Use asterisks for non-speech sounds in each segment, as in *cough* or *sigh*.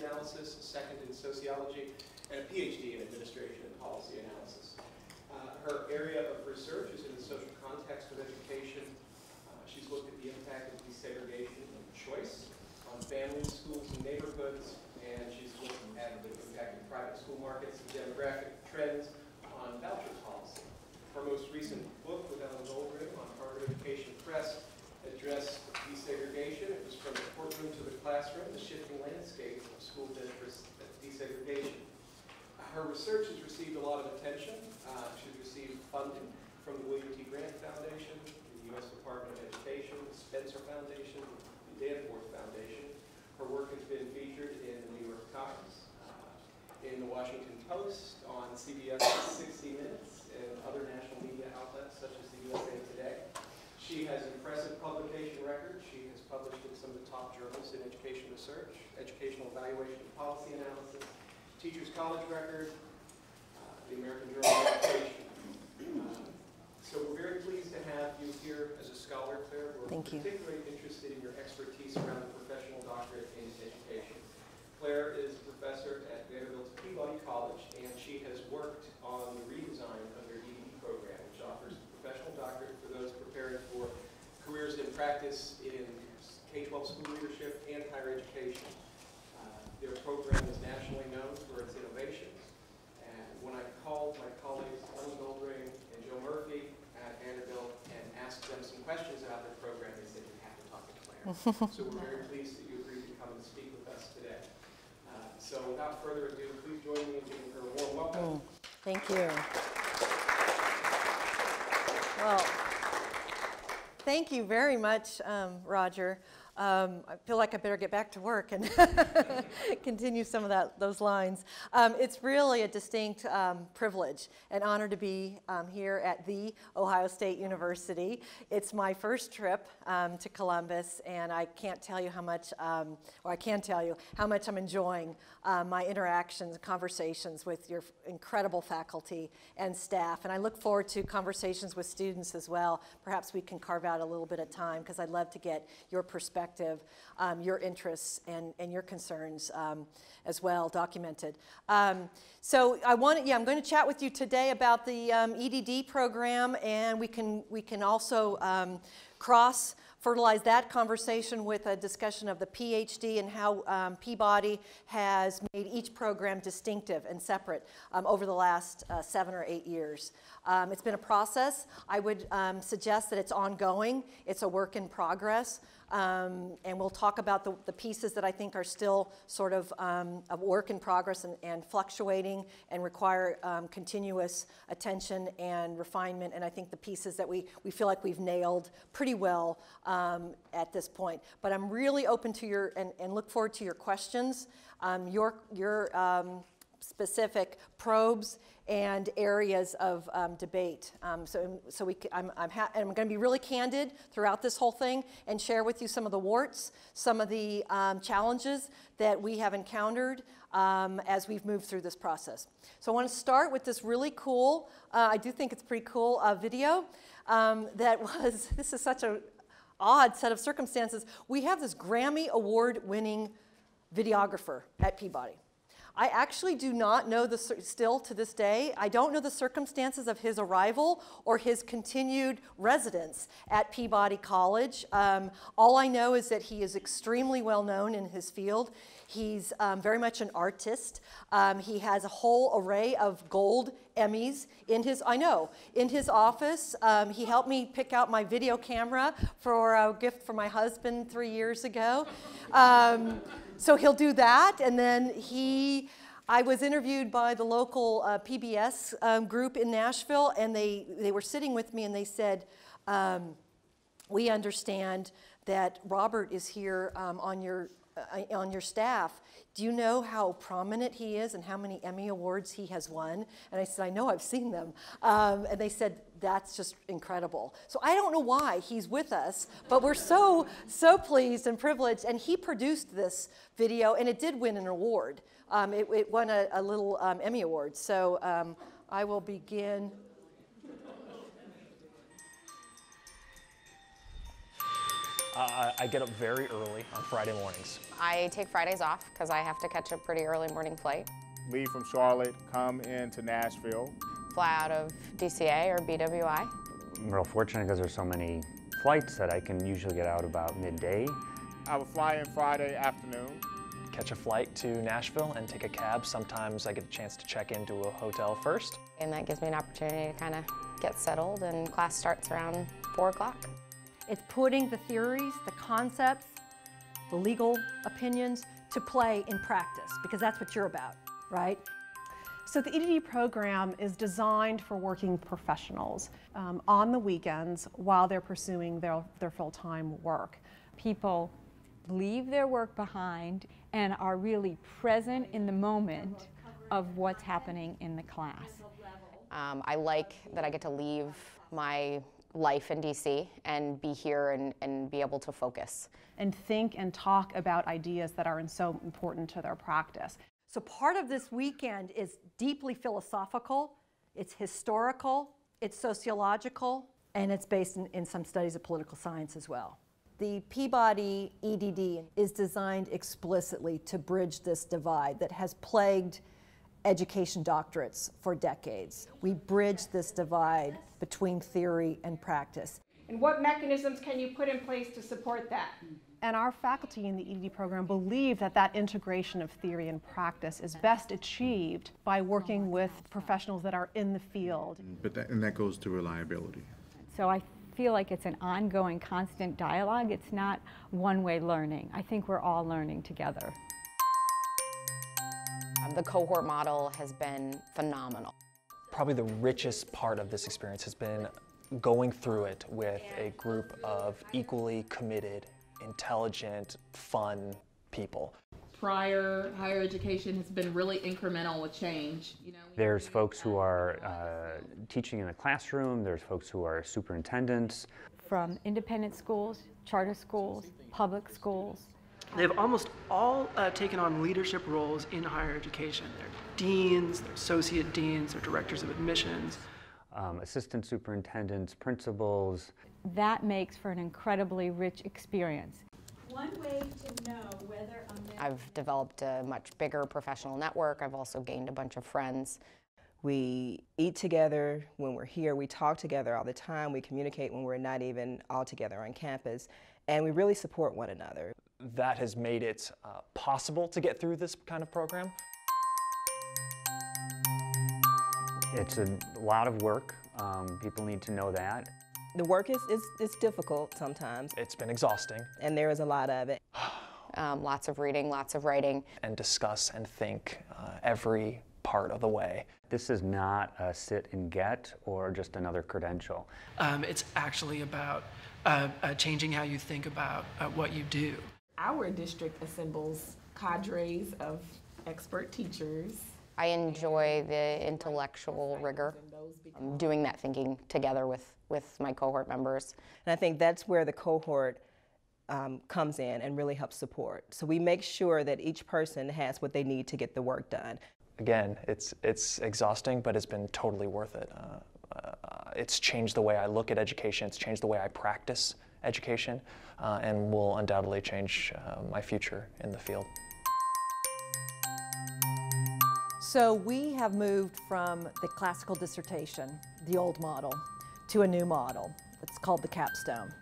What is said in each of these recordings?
analysis, a second in sociology, and a PhD in administration and policy analysis. Uh, her area of research is in the social context of education. Uh, she's looked at the impact of desegregation and choice on families, schools, and neighborhoods, and she's looked at the impact of private school markets and demographic trends on voucher policy. Her most recent book with Ellen Goldring on Harvard Education Press addressed desegregation. It from the courtroom to the classroom, the shifting landscape of school desegregation. Her research has received a lot of attention. Uh, she's received funding from the William T. Grant Foundation, the U.S. Department of Education, the Spencer Foundation, the Danforth Foundation. Her work has been featured in the New York Times, uh, in the Washington Post, on CBS 60 Minutes, and other national media outlets such as the USA Today. She has impressive publication record. She has published in some of the top journals in education research, educational evaluation and policy analysis, Teachers College record, uh, the American Journal of Education. Um, so we're very pleased to have you here as a scholar, Claire. We're Thank you. particularly interested in your expertise around the professional doctorate in education. Claire is a professor at Vanderbilt's Peabody College, and she has worked on the redesign of their EDD program, which offers professional doctorate for those preparing for careers in practice in K-12 school leadership and higher education. Uh, Their program is nationally known for its innovations. And when I called my colleagues Ellen Goldring and Joe Murphy at Vanderbilt and asked them some questions about their program, they said, you have to talk to Claire. *laughs* So we're very pleased that you agreed to come and speak with us today. Uh, So without further ado, please join me in giving her a warm welcome. Mm, Thank you. Well, thank you very much, um, Roger. Um, I feel like I better get back to work and *laughs* continue some of that, those lines. Um, it's really a distinct um, privilege and honor to be um, here at the Ohio State University. It's my first trip um, to Columbus, and I can't tell you how much, um, or I can tell you how much I'm enjoying uh, my interactions, conversations with your incredible faculty and staff. And I look forward to conversations with students as well. Perhaps we can carve out a little bit of time because I'd love to get your perspective, um, your interests, and, and your concerns um, as well documented. Um, so I want, yeah, I'm going to chat with you today about the um, EDD program, and we can we can also um, cross fertilize that conversation with a discussion of the PhD and how um, Peabody has made each program distinctive and separate um, over the last uh, seven or eight years. Um, it's been a process. I would suggest that it's ongoing. It's a work in progress. Um, and we'll talk about the, the, pieces that I think are still sort of um, a work in progress and, and fluctuating and require um, continuous attention and refinement. And I think the pieces that we, we feel like we've nailed pretty well um, at this point. But I'm really open to your and, and look forward to your questions, um, your, your um, specific probes and areas of um, debate. Um, so, so we, I'm, I'm, I'm going to be really candid throughout this whole thing and share with you some of the warts, some of the um, challenges that we have encountered um, as we've moved through this process. So I want to start with this really cool, uh, I do think it's pretty cool uh, video um, that *laughs* was, this is such a odd set of circumstances. We have this Grammy award winning videographer at Peabody. I actually do not know the, still to this day, I don't know the circumstances of his arrival or his continued residence at Peabody College. Um, all I know is that he is extremely well known in his field. He's um, very much an artist. Um, he has a whole array of gold Emmys in his, I know, in his office. Um, he helped me pick out my video camera for a gift for my husband three years ago. So he'll do that, and then he, I was interviewed by the local uh, PBS um, group in Nashville, and they, they were sitting with me and they said, um, we understand that Robert is here um, on your uh, on your staff, do you know how prominent he is and how many Emmy Awards he has won? And I said, I know, I've seen them. Um, and they said, that's just incredible. So I don't know why he's with us, but we're so, so pleased and privileged. And he produced this video, and it did win an award. Um, it, it, won a, a little um, Emmy Award. So um, I will begin. Uh, I get up very early on Friday mornings. I take Fridays off because I have to catch a pretty early morning flight. Leave from Charlotte, come into Nashville. Fly out of DCA or BWI. I'm real fortunate because there's so many flights that I can usually get out about midday. I would fly in Friday afternoon. Catch a flight to Nashville and take a cab. Sometimes I get a chance to check into a hotel first. And that gives me an opportunity to kind of get settled and class starts around 4 o'clock. It's putting the theories, the concepts, the legal opinions to play in practice, because that's what you're about, right? So the EDD program is designed for working professionals um, on the weekends while they're pursuing their, their full-time work. People leave their work behind and are really present in the moment of what's happening in the class. Um, I like that I get to leave my life in DC and be here and, and be able to focus. And think and talk about ideas that are so important to their practice. So part of this weekend is deeply philosophical, it's historical, it's sociological, and it's based in, in some studies of political science as well. The Peabody EDD is designed explicitly to bridge this divide that has plagued education doctorates for decades. We bridge this divide between theory and practice. And what mechanisms can you put in place to support that? And our faculty in the EDD program believe that that integration of theory and practice is best achieved by working with professionals that are in the field. But that, and that goes to reliability. So I feel like it's an ongoing, constant dialogue. It's not one-way learning. I think we're all learning together. The cohort model has been phenomenal. Probably the richest part of this experience has been going through it with a group of equally committed, intelligent, fun people. Prior higher education has been really incremental with change. You know, There's folks who are uh, teaching in the classroom, there's folks who are superintendents. From independent schools, charter schools, public schools, They've almost all uh, taken on leadership roles in higher education. They're deans, they're associate deans, they're directors of admissions. Um, assistant superintendents, principals. That makes for an incredibly rich experience. One way to know whether I've developed a much bigger professional network. I've also gained a bunch of friends. We eat together when we're here. We talk together all the time. We communicate when we're not even all together on campus. And we really support one another. That has made it uh, possible to get through this kind of program. It's a lot of work. Um, people need to know that. The work is, is, is difficult sometimes. It's been exhausting. And there is a lot of it. *sighs* Um, lots of reading, lots of writing. And discuss and think uh, every part of the way. This is not a sit and get or just another credential. Um, it's actually about uh, uh, changing how you think about uh, what you do. Our district assembles cadres of expert teachers. I enjoy the intellectual rigor, doing that thinking together with, with my cohort members. And I think that's where the cohort um, comes in and really helps support. So we make sure that each person has what they need to get the work done. Again, it's, it's exhausting, but it's been totally worth it. Uh, uh, it's changed the way I look at education, it's changed the way I practice education, uh, and will undoubtedly change uh, my future in the field. So we have moved from the classical dissertation, the old model, to a new model. It's called the capstone.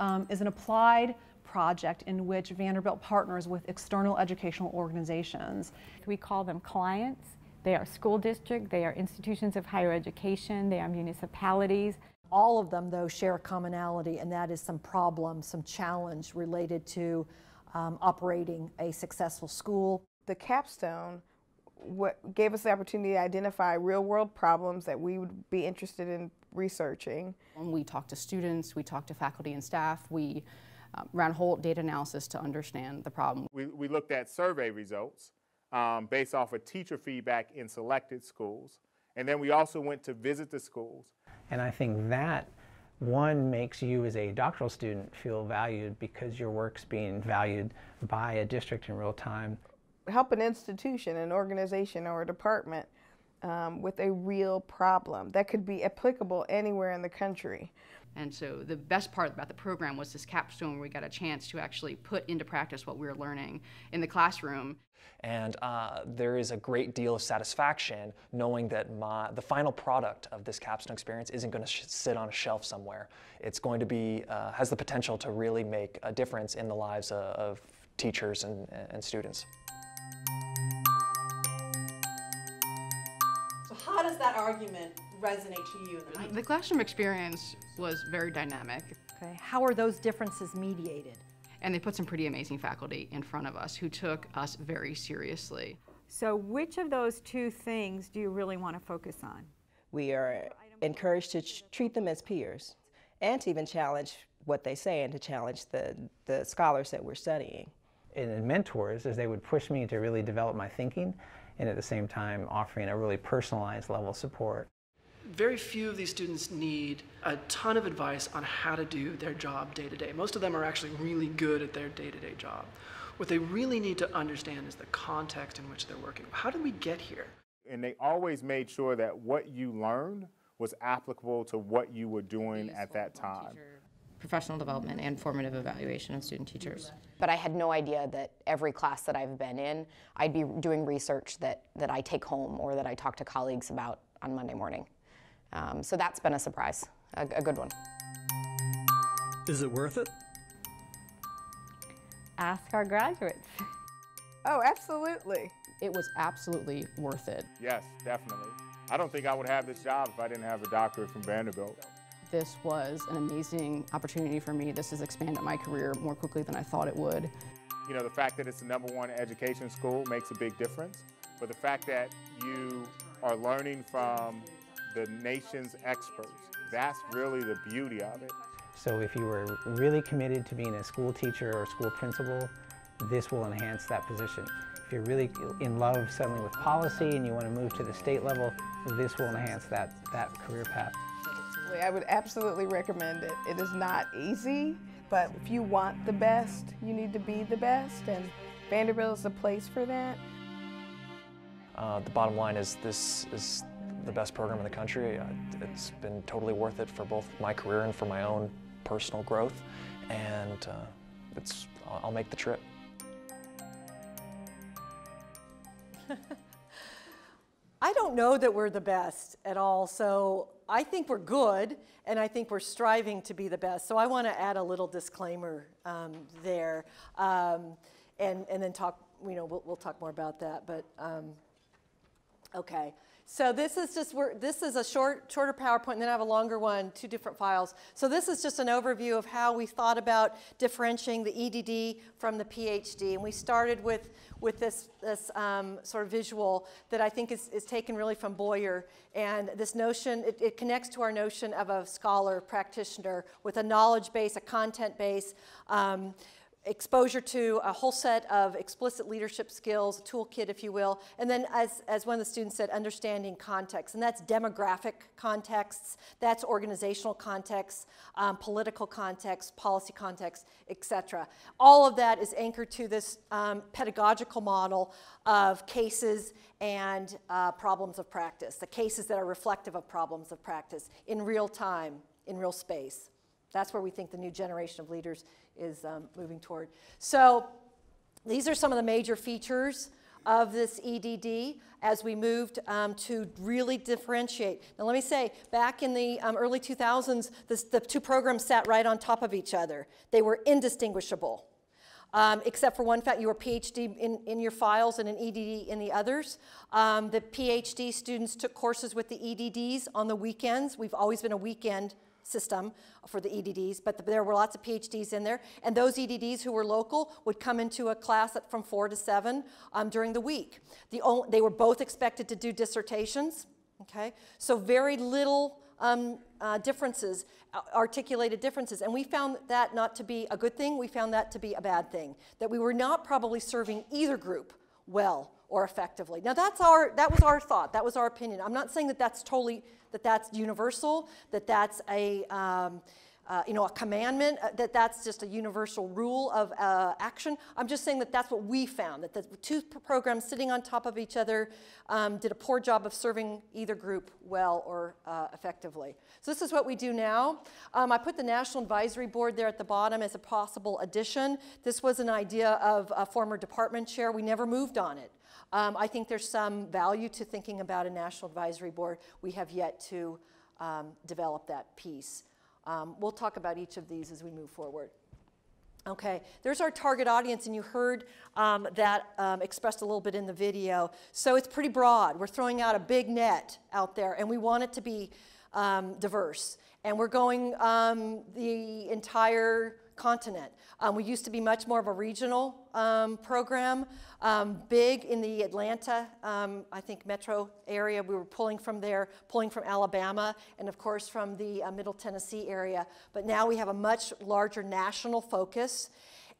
Um, is an applied project in which Vanderbilt partners with external educational organizations. We call them clients. They are school district, they are institutions of higher education, they are municipalities. All of them, though, share a commonality, and that is some problem, some challenge related to um, operating a successful school. The capstone what gave us the opportunity to identify real world problems that we would be interested in researching. When we talked to students, we talked to faculty and staff, we uh, ran whole data analysis to understand the problem. We, we looked at survey results um, based off of teacher feedback in selected schools. And then we also went to visit the schools. And I think that one makes you as a doctoral student feel valued because your work's being valued by a district in real time help an institution, an organization, or a department um, with a real problem that could be applicable anywhere in the country. And so the best part about the program was this capstone where we got a chance to actually put into practice what we were learning in the classroom. And uh, there is a great deal of satisfaction knowing that my, the final product of this capstone experience isn't going to sit on a shelf somewhere. It's going to be, uh, has the potential to really make a difference in the lives of, of teachers and, and students. So how does that argument resonate to you? Uh, the classroom experience was very dynamic. Okay, how are those differences mediated? And they put some pretty amazing faculty in front of us who took us very seriously. So which of those two things do you really want to focus on? We are encouraged to treat them as peers and to even challenge what they say and to challenge the, the scholars that we're studying. And mentors, as they would push me to really develop my thinking and at the same time offering a really personalized level of support. Very few of these students need a ton of advice on how to do their job day to day. Most of them are actually really good at their day to day job. What they really need to understand is the context in which they're working. How did we get here? And they always made sure that what you learned was applicable to what you were doing at that time. Professional development and formative evaluation of student teachers. But I had no idea that every class that I've been in, I'd be doing research that, that I take home or that I talk to colleagues about on Monday morning. Um, so that's been a surprise, a, a good one. Is it worth it? Ask our graduates. *laughs* Oh, absolutely. It was absolutely worth it. Yes, definitely. I don't think I would have this job if I didn't have a doctorate from Vanderbilt. This was an amazing opportunity for me. This has expanded my career more quickly than I thought it would. You know, the fact that it's the number one education school makes a big difference, but the fact that you are learning from the nation's experts, that's really the beauty of it. So if you were really committed to being a school teacher or school principal, this will enhance that position. If you're really in love suddenly with policy and you want to move to the state level, this will enhance that, that career path. I would absolutely recommend it. It is not easy, but if you want the best, you need to be the best, and Vanderbilt is a place for that. Uh, the bottom line is this is the best program in the country. Uh, it's been totally worth it for both my career and for my own personal growth, and uh, it's I'll make the trip. *laughs* I don't know that we're the best at all, so I think we're good, and I think we're striving to be the best. So I want to add a little disclaimer um, there, um, and and then talk. You know, we'll, we'll talk more about that. But um, okay. So this is just this is a short, shorter PowerPoint, and then I have a longer one, two different files. So this is just an overview of how we thought about differentiating the EDD from the PhD, and we started with with this this um, sort of visual that I think is, is taken really from Boyer, and this notion it, it connects to our notion of a scholar practitioner with a knowledge base, a content base. Um, exposure to a whole set of explicit leadership skills, a toolkit, if you will, and then as, as one of the students said, understanding context, and that's demographic contexts, that's organizational contexts, um, political context, policy context, etc. All of that is anchored to this um, pedagogical model of cases and uh, problems of practice, the cases that are reflective of problems of practice in real time, in real space. That's where we think the new generation of leaders is um, moving toward. So these are some of the major features of this EDD as we moved um, to really differentiate. Now, let me say, back in the um, early 2000s, this, the two programs sat right on top of each other. They were indistinguishable. Um, except for one fact, you were PhD in, in your files and an EDD in the others. Um, the PhD students took courses with the EDDs on the weekends. We've always been a weekend system for the EDDs, but the, there were lots of PhDs in there. And those EDDs who were local would come into a class at, from 4 to 7 um, during the week. The only, they were both expected to do dissertations, okay? So very little um, uh, differences, uh, articulated differences. And we found that not to be a good thing, we found that to be a bad thing, that we were not probably serving either group well or effectively. Now that's our, that was our thought, that was our opinion. I'm not saying that that's totally that that's universal, that that's a, um, uh, you know, a commandment, uh, that that's just a universal rule of uh, action. I'm just saying that that's what we found, that the two programs sitting on top of each other um, did a poor job of serving either group well or uh, effectively. So this is what we do now. Um, I put the National Advisory Board there at the bottom as a possible addition. This was an idea of a former department chair. We never moved on it. Um, I think there's some value to thinking about a National Advisory Board. We have yet to um, develop that piece. Um, we'll talk about each of these as we move forward. Okay, there's our target audience, and you heard um, that um, expressed a little bit in the video. So it's pretty broad. We're throwing out a big net out there, and we want it to be um, diverse. And we're going um, the entire continent. Um, we used to be much more of a regional um, program, um, big in the Atlanta, um, I think, metro area. We were pulling from there, pulling from Alabama, and of course from the uh, Middle Tennessee area. But now we have a much larger national focus.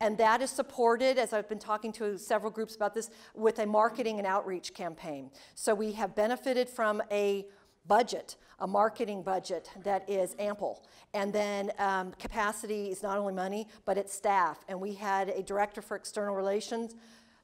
And that is supported, as I've been talking to several groups about this, with a marketing and outreach campaign. So we have benefited from a budget, a marketing budget that is ample. And then um, capacity is not only money, but it's staff. And we had a director for external relations,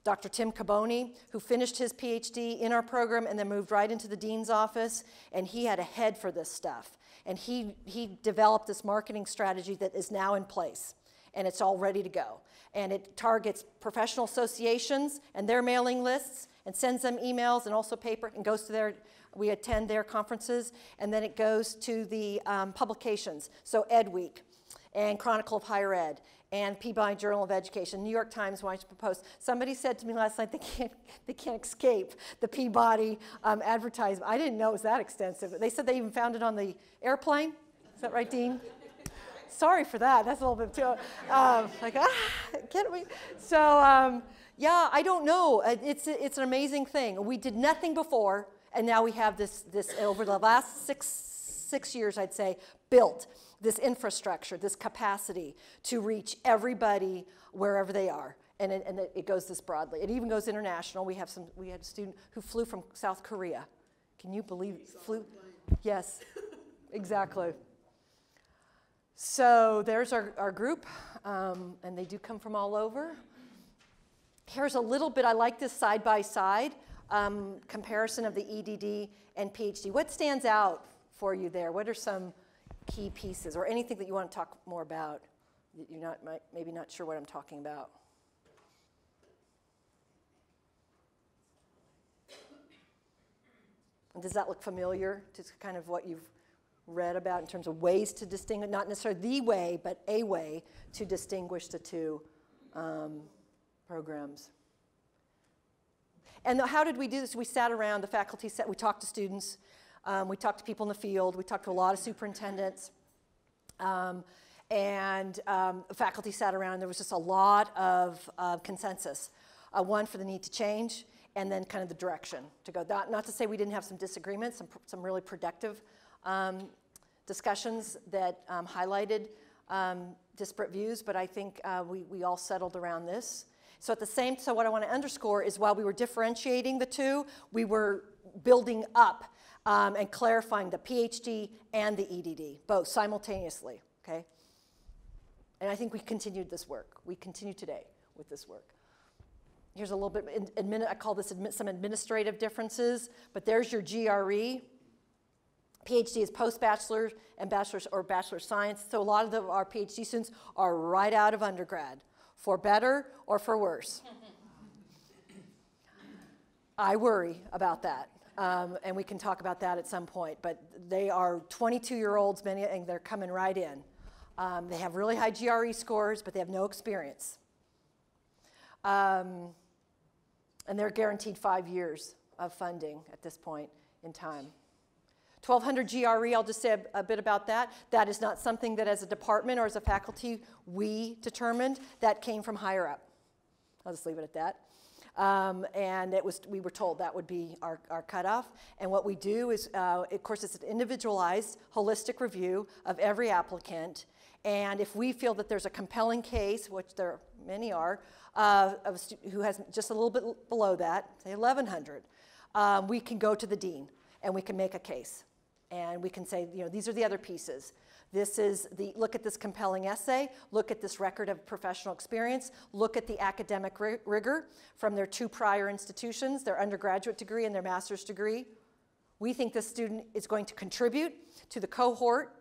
Dr. Tim Caboni, who finished his PhD in our program and then moved right into the dean's office. And he had a head for this stuff. And he, he developed this marketing strategy that is now in place. And it's all ready to go. And it targets professional associations and their mailing lists and sends them emails and also paper and goes to their we attend their conferences, and then it goes to the um, publications. So Ed Week and Chronicle of Higher Ed and Peabody Journal of Education, New York Times Washington Post. Somebody said to me last night they can't, they can't escape the Peabody um, advertisement. I didn't know it was that extensive. They said they even found it on the airplane. Is that right, Dean? Sorry for that. That's a little bit too, um, like, ah, get me. So, um, yeah, I don't know. It's, it's an amazing thing. We did nothing before. And now we have this, this over the last six, six years, I'd say, built this infrastructure, this capacity to reach everybody wherever they are. And it, and it goes this broadly. It even goes international. We have some, we had a student who flew from South Korea. Can you believe flew? Yes, exactly. So there's our, our group, um, and they do come from all over. Here's a little bit, I like this side by side um, comparison of the EDD and PhD. What stands out for you there? What are some key pieces or anything that you want to talk more about? You're not maybe not sure what I'm talking about. Does that look familiar to kind of what you've read about in terms of ways to distinguish, not necessarily the way, but a way to distinguish the two um, programs? And how did we do this? We sat around, the faculty sat, we talked to students, um, we talked to people in the field, we talked to a lot of superintendents, um, and um, faculty sat around, and there was just a lot of uh, consensus. Uh, one, for the need to change, and then kind of the direction to go. Not, not to say we didn't have some disagreements, some, some really productive um, discussions that um, highlighted um, disparate views, but I think uh, we, we all settled around this. So at the same, so what I want to underscore is while we were differentiating the two, we were building up um, and clarifying the PhD and the EDD, both simultaneously, okay? And I think we continued this work. We continue today with this work. Here's a little bit, admin, I call this admi some administrative differences, but there's your GRE. PhD is post-bachelor and bachelor's or bachelor science. So a lot of the, our PhD students are right out of undergrad for better or for worse. *laughs* I worry about that. Um, and we can talk about that at some point. But they are 22 year olds, many, and they're coming right in. Um, they have really high GRE scores, but they have no experience. Um, and they're guaranteed five years of funding at this point in time. 1200 GRE, I'll just say a, a, bit about that. That is not something that as a department or as a faculty we determined. That came from higher up. I'll just leave it at that. Um, and it was, we were told that would be our, our cutoff. And what we do is, uh, of course, it's an individualized, holistic review of every applicant. And if we feel that there's a compelling case, which there are many are, uh, of who has just a little bit below that, say 1100, um, we can go to the dean and we can make a case and we can say, you know, these are the other pieces This is the look at this compelling essay, look at this record of professional experience, look at the academic rigor from their two prior institutions, their undergraduate degree and their master's degree. We think this student is going to contribute to the cohort,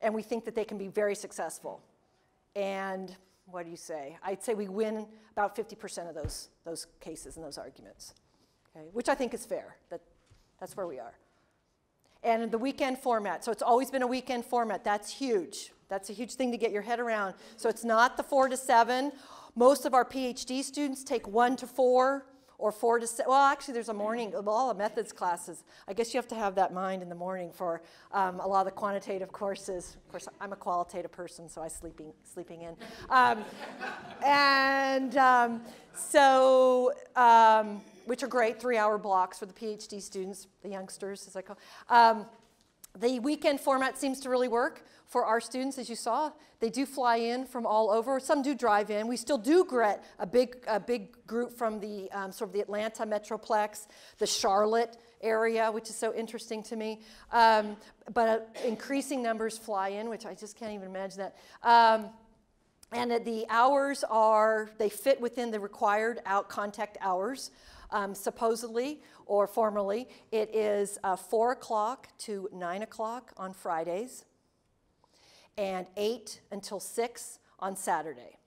and we think that they can be very successful. And what do you say? I'd say we win about 50% of those, those cases and those arguments, okay? which I think is fair. That, that's where we are and the weekend format. So it's always been a weekend format. That's huge. That's a huge thing to get your head around. So it's not the four to seven. Most of our PhD students take one to four or four to seven. Well, actually, there's a morning, of all the methods classes. I guess you have to have that mind in the morning for um, a lot of the quantitative courses. Of course, I'm a qualitative person, so I sleeping sleeping in. Um, and um, so um, which are great, three-hour blocks for the PhD students, the youngsters, as I call. Um, the weekend format seems to really work for our students, as you saw. They do fly in from all over. Some do drive in. We still do get a big, a big group from the um, sort of the Atlanta metroplex, the Charlotte area, which is so interesting to me. Um, but uh, increasing numbers fly in, which I just can't even imagine that. Um, and the hours are, they fit within the required out contact hours. Um, supposedly or formally, it is uh, 4 o'clock to 9 o'clock on Fridays and 8 until 6 on Saturday.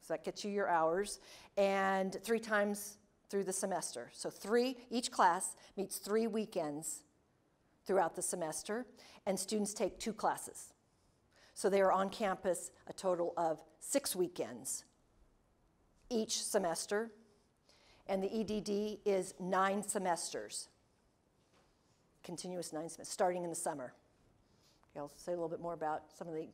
So that gets you your hours. And three times through the semester. So three, each class meets three weekends throughout the semester, and students take two classes. So they are on campus a total of six weekends each semester and the EDD is nine semesters, continuous nine semesters, starting in the summer. Okay, I'll say a little bit more about some of the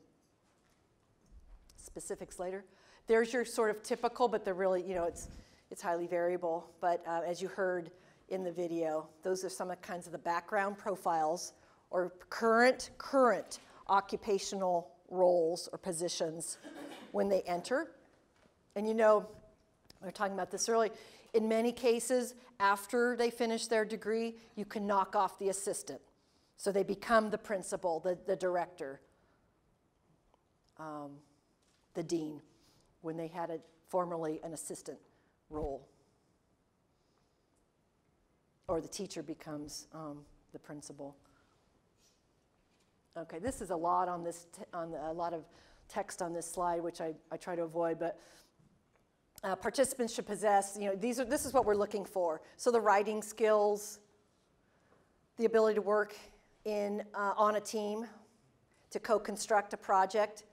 specifics later. There's your sort of typical, but they're really, you know, it's, it's highly variable. But uh, as you heard in the video, those are some of the kinds of the background profiles or current, current occupational roles or positions when they enter. And you know, we were talking about this earlier, in many cases, after they finish their degree, you can knock off the assistant. So they become the principal, the, the director, um, the dean, when they had a, formerly an assistant role. Or the teacher becomes um, the principal. Okay, this is a lot on this, on a lot of text on this slide, which I, I try to avoid, but uh, participants should possess, you know, these are, this is what we're looking for. So the writing skills, the ability to work in, uh, on a team, to co-construct a project,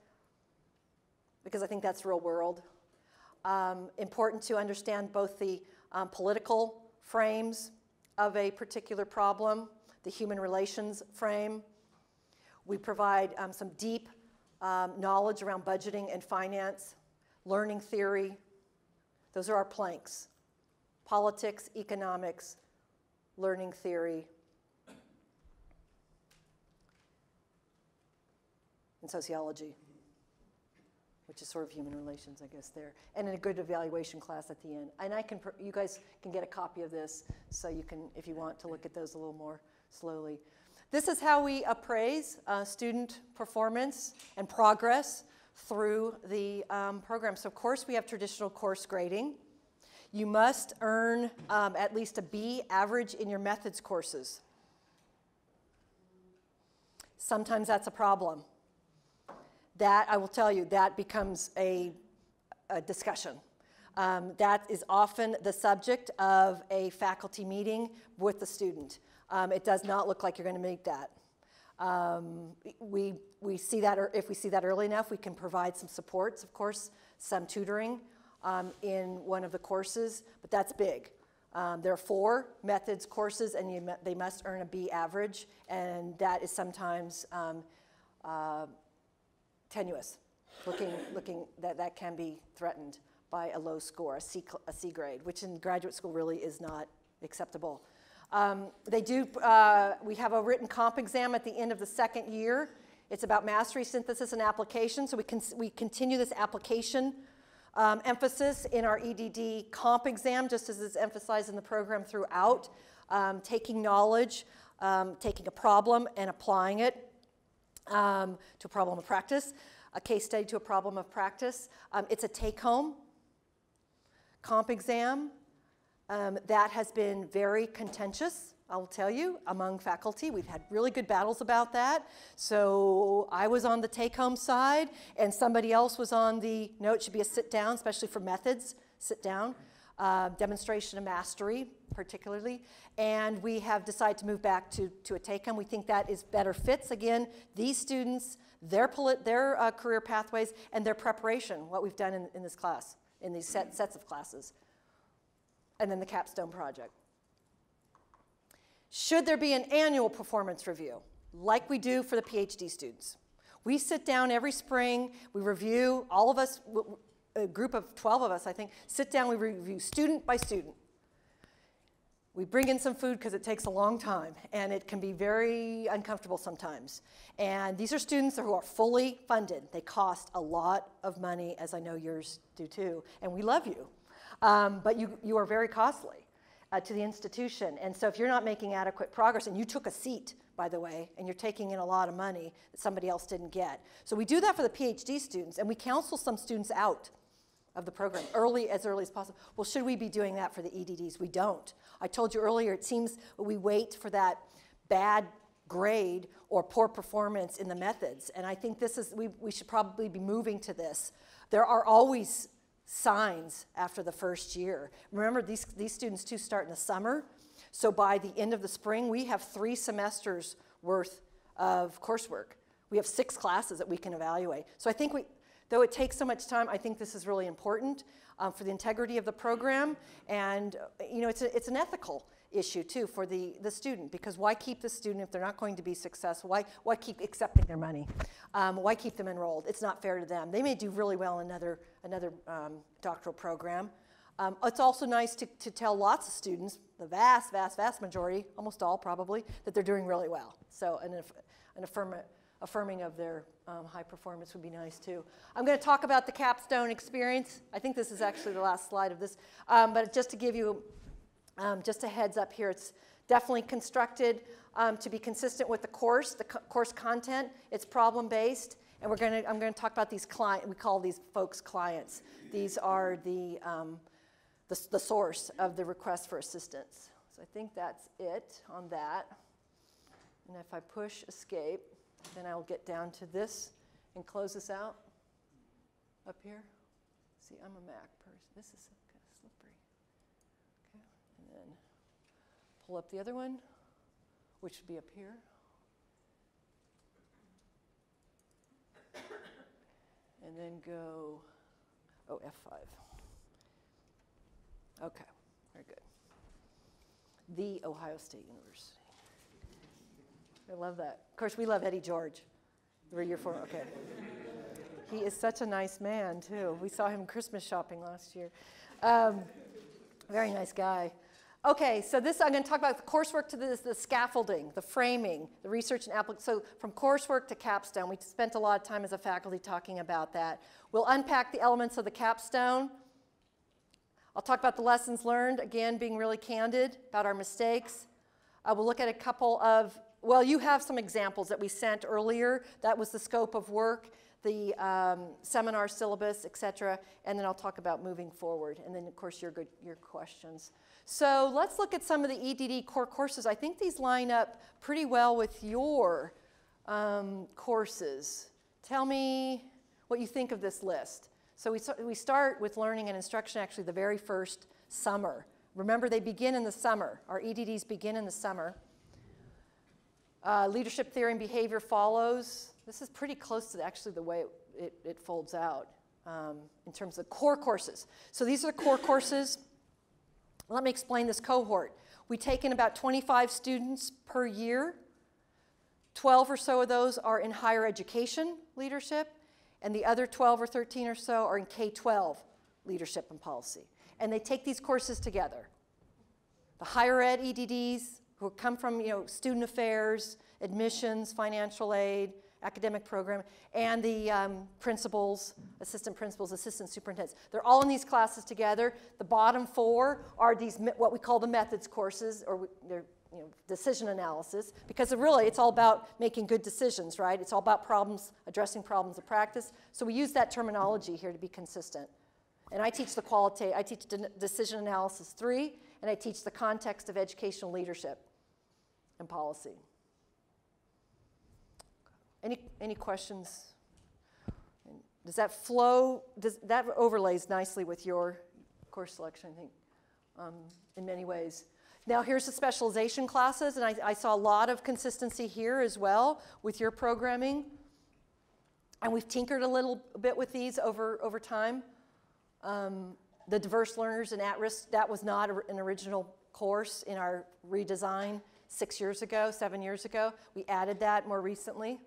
because I think that's real world. Um, important to understand both the um, political frames of a particular problem, the human relations frame. We provide um, some deep um, knowledge around budgeting and finance, learning theory, those are our planks politics, economics, learning theory, and sociology, which is sort of human relations, I guess, there. And in a good evaluation class at the end. And I can, you guys can get a copy of this so you can, if you want to look at those a little more slowly. This is how we appraise uh, student performance and progress through the um, program. So, of course, we have traditional course grading. You must earn um, at least a B average in your methods courses. Sometimes that's a problem. That, I will tell you, that becomes a, a discussion. Um, that is often the subject of a faculty meeting with the student. Um, it does not look like you're going to make that. Um, we, we see that, or if we see that early enough, we can provide some supports, of course, some tutoring um, in one of the courses, but that's big. Um, there are four methods courses, and you, they must earn a B average, and that is sometimes um, uh, tenuous. Looking, looking that that can be threatened by a low score, a C, a C grade, which in graduate school really is not acceptable. Um, they do, uh, we have a written comp exam at the end of the second year. It's about mastery, synthesis, and application. So we, can, we continue this application um, emphasis in our EDD comp exam, just as is emphasized in the program throughout, um, taking knowledge, um, taking a problem and applying it. um, to a problem of practice, a case study to a problem of practice. Um, it's a take home comp exam um, that has been very contentious. I'll tell you, among faculty, we've had really good battles about that. So I was on the take home side, and somebody else was on the no, it should be a sit down, especially for methods, sit down, uh, demonstration of mastery, particularly. And we have decided to move back to, to a take home. We think that is better fits, again, these students, their, their uh, career pathways, and their preparation, what we've done in, in this class, in these set, sets of classes. And then the capstone project. Should there be an annual performance review, like we do for the PhD students? We sit down every spring, we review, all of us, a group of 12 of us, I think, sit down, we review student by student. We bring in some food because it takes a long time and it can be very uncomfortable sometimes. And these are students who are fully funded. They cost a lot of money, as I know yours do too, and we love you. Um, but you, you are very costly uh, to the institution. And so if you're not making adequate progress, and you took a seat, by the way, and you're taking in a lot of money that somebody else didn't get. So we do that for the PhD students, and we counsel some students out of the program early as early as possible. Well, should we be doing that for the EDDs? We don't. I told you earlier, it seems we wait for that bad grade or poor performance in the methods. And I think this is, we, we should probably be moving to this. There are always signs after the first year. Remember, these, these students too start in the summer. So by the end of the spring, we have three semesters worth of coursework. We have six classes that we can evaluate. So I think we, though it takes so much time, I think this is really important um, for the integrity of the program. And, you know, it's, a, it's an ethical issue too for the, the student because why keep the student if they're not going to be successful? Why, why keep accepting their money? Um, why keep them enrolled? It's not fair to them. They may do really well in another, another um, doctoral program. Um, it's also nice to, to tell lots of students, the vast, vast, vast majority, almost all probably, that they're doing really well. So an, an affirm, affirming of their um, high performance would be nice too. I'm going to talk about the capstone experience. I think this is actually the last slide of this, um, but just to give you um, just a heads up here, it's definitely constructed um, to be consistent with the course, the co course content. It's problem-based, and we're gonna, I'm going to talk about these clients. We call these folks clients. These are the, um, the, the source of the request for assistance. So I think that's it on that. And if I push escape, then I'll get down to this and close this out up here. See, I'm a Mac person. This is Pull up the other one, which would be up here. And then go, oh, F5. Okay, very good. The Ohio State University. I love that. Of course, we love Eddie George. Where you're from, okay. he is such a nice man, too. We saw him Christmas shopping last year. Um, very nice guy. Okay, so this, I'm going to talk about the coursework to this, the scaffolding, the framing, the research and application. So from coursework to capstone, we spent a lot of time as a faculty talking about that. We'll unpack the elements of the capstone. I'll talk about the lessons learned, again, being really candid about our mistakes. I will look at a couple of, well, you have some examples that we sent earlier. That was the scope of work, the um, seminar syllabus, et cetera. And then I'll talk about moving forward. And then, of course, your, good, your questions. So let's look at some of the EDD core courses. I think these line up pretty well with your um, courses. Tell me what you think of this list. So we, we start with learning and instruction actually the very first summer. Remember, they begin in the summer. Our EDDs begin in the summer. Uh, leadership theory and behavior follows. This is pretty close to actually the way it, it, folds out um, in terms of core courses. So these are the core courses. Let me explain this cohort. We take in about 25 students per year. 12 or so of those are in higher education leadership, and the other 12 or 13 or so are in K-12 leadership and policy. And they take these courses together. The higher ed EDDs, who come from you know, student affairs, admissions, financial aid, academic program, and the um, principals, assistant principals, assistant superintendents. They're all in these classes together. The bottom four are these what we call the methods courses, or they're you know, decision analysis, because really it's all about making good decisions, right? It's all about problems, addressing problems of practice. So we use that terminology here to be consistent. And I teach the qualitative, I teach decision analysis three, and I teach the context of educational leadership and policy. Any, any questions? Does that flow, does, that overlays nicely with your course selection, I think, um, in many ways. Now here's the specialization classes, and I, I, saw a lot of consistency here as well with your programming. And we've tinkered a little bit with these over, over time. Um, the diverse learners and at-risk, that was not an original course in our redesign six years ago, seven years ago. We added that more recently.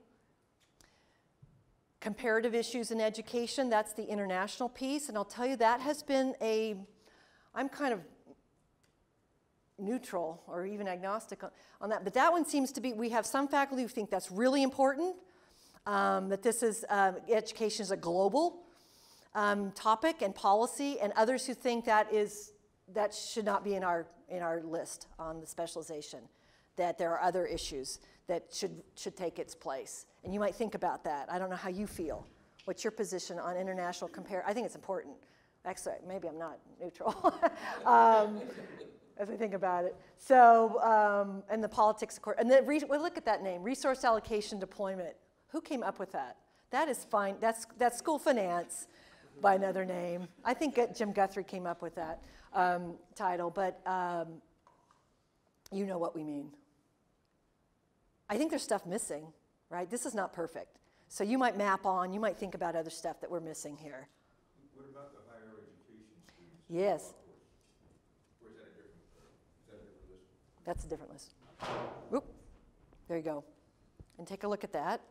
Comparative issues in education, that's the international piece. And I'll tell you, that has been a, I'm kind of neutral or even agnostic on, that. But that one seems to be, we have some faculty who think that's really important, um, that this is, uh, education is a global um, topic and policy, and others who think that is, that should not be in our, in our list on the specialization, that there are other issues that should, should take its place. And you might think about that. I don't know how you feel. What's your position on international compare? I think it's important. Actually, maybe I'm not neutral. *laughs* um, as I think about it. So, um, and the politics, of course, and then well, look at that name, resource allocation deployment. Who came up with that? That is fine. That's, that's school finance by another name. I think Jim Guthrie came up with that um, title, but um, you know what we mean. I think there's stuff missing, right? This is not perfect. So you might map on, you might think about other stuff that we're missing here. What about the higher education students? Yes. That's a different list. Oop, there you go. And take a look at that.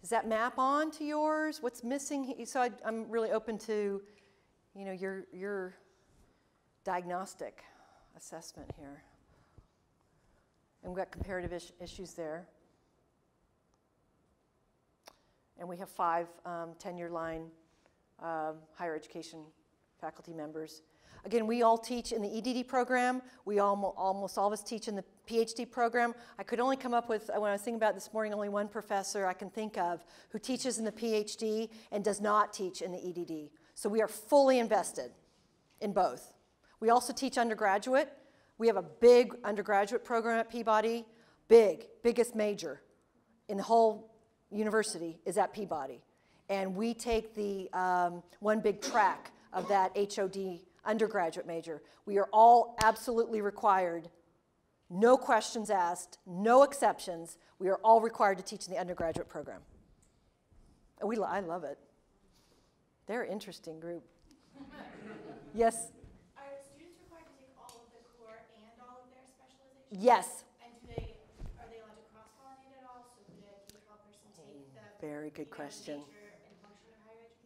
Does that map on to yours? What's missing? So I, am really open to, you know, your, your diagnostic assessment here. And we've got comparative is issues there. And we have five um, tenure line uh, higher education faculty members. Again, we all teach in the EDD program. We all, almost all of us teach in the PhD program. I could only come up with, when I was thinking about this morning, only one professor I can think of who teaches in the PhD and does not teach in the EDD. So we are fully invested in both. We also teach undergraduate. We have a big undergraduate program at Peabody, big, biggest major in the whole university is at Peabody. And we take the um, one big track of that HOD undergraduate major. We are all absolutely required, no questions asked, no exceptions. We are all required to teach in the undergraduate program. We, I love it. They're an interesting group. *laughs* yes? Are students required to take all of the core and all of their specializations? Yes. And do they, are they allowed to cross-pollinate at all? So could a K-12 person take the Very good question. Education?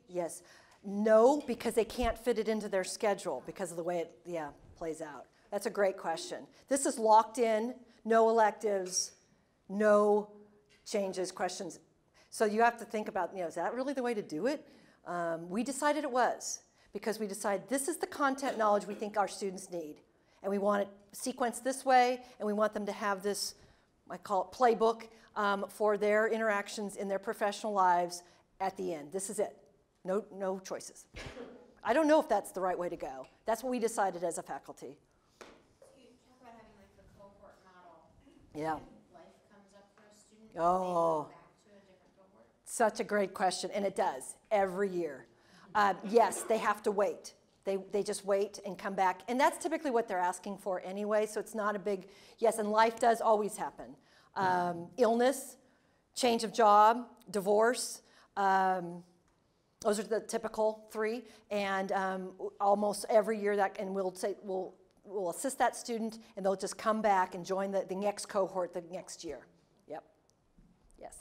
Yes. No, because they can't fit it into their schedule because of the way it yeah, plays out. That's a great question. This is locked in, no electives, no changes, questions. So you have to think about, you know, is that really the way to do it? Um, we decided it was because we decided this is the content knowledge we think our students need. And we want it sequenced this way, and we want them to have this, I call it playbook, um, for their interactions in their professional lives at the end. This is it. No, no choices. I don't know if that's the right way to go. That's what we decided as a faculty. Yeah. Life comes up for students oh. Such a great question, and it does every year. Uh, yes, they have to wait. They, they just wait and come back. And that's typically what they're asking for anyway, so it's not a big yes, and life does always happen. Um, illness, change of job, divorce, um, those are the typical three, and um, almost every year that, and we'll say we'll we'll assist that student, and they'll just come back and join the, the next cohort the next year. Yep. Yes.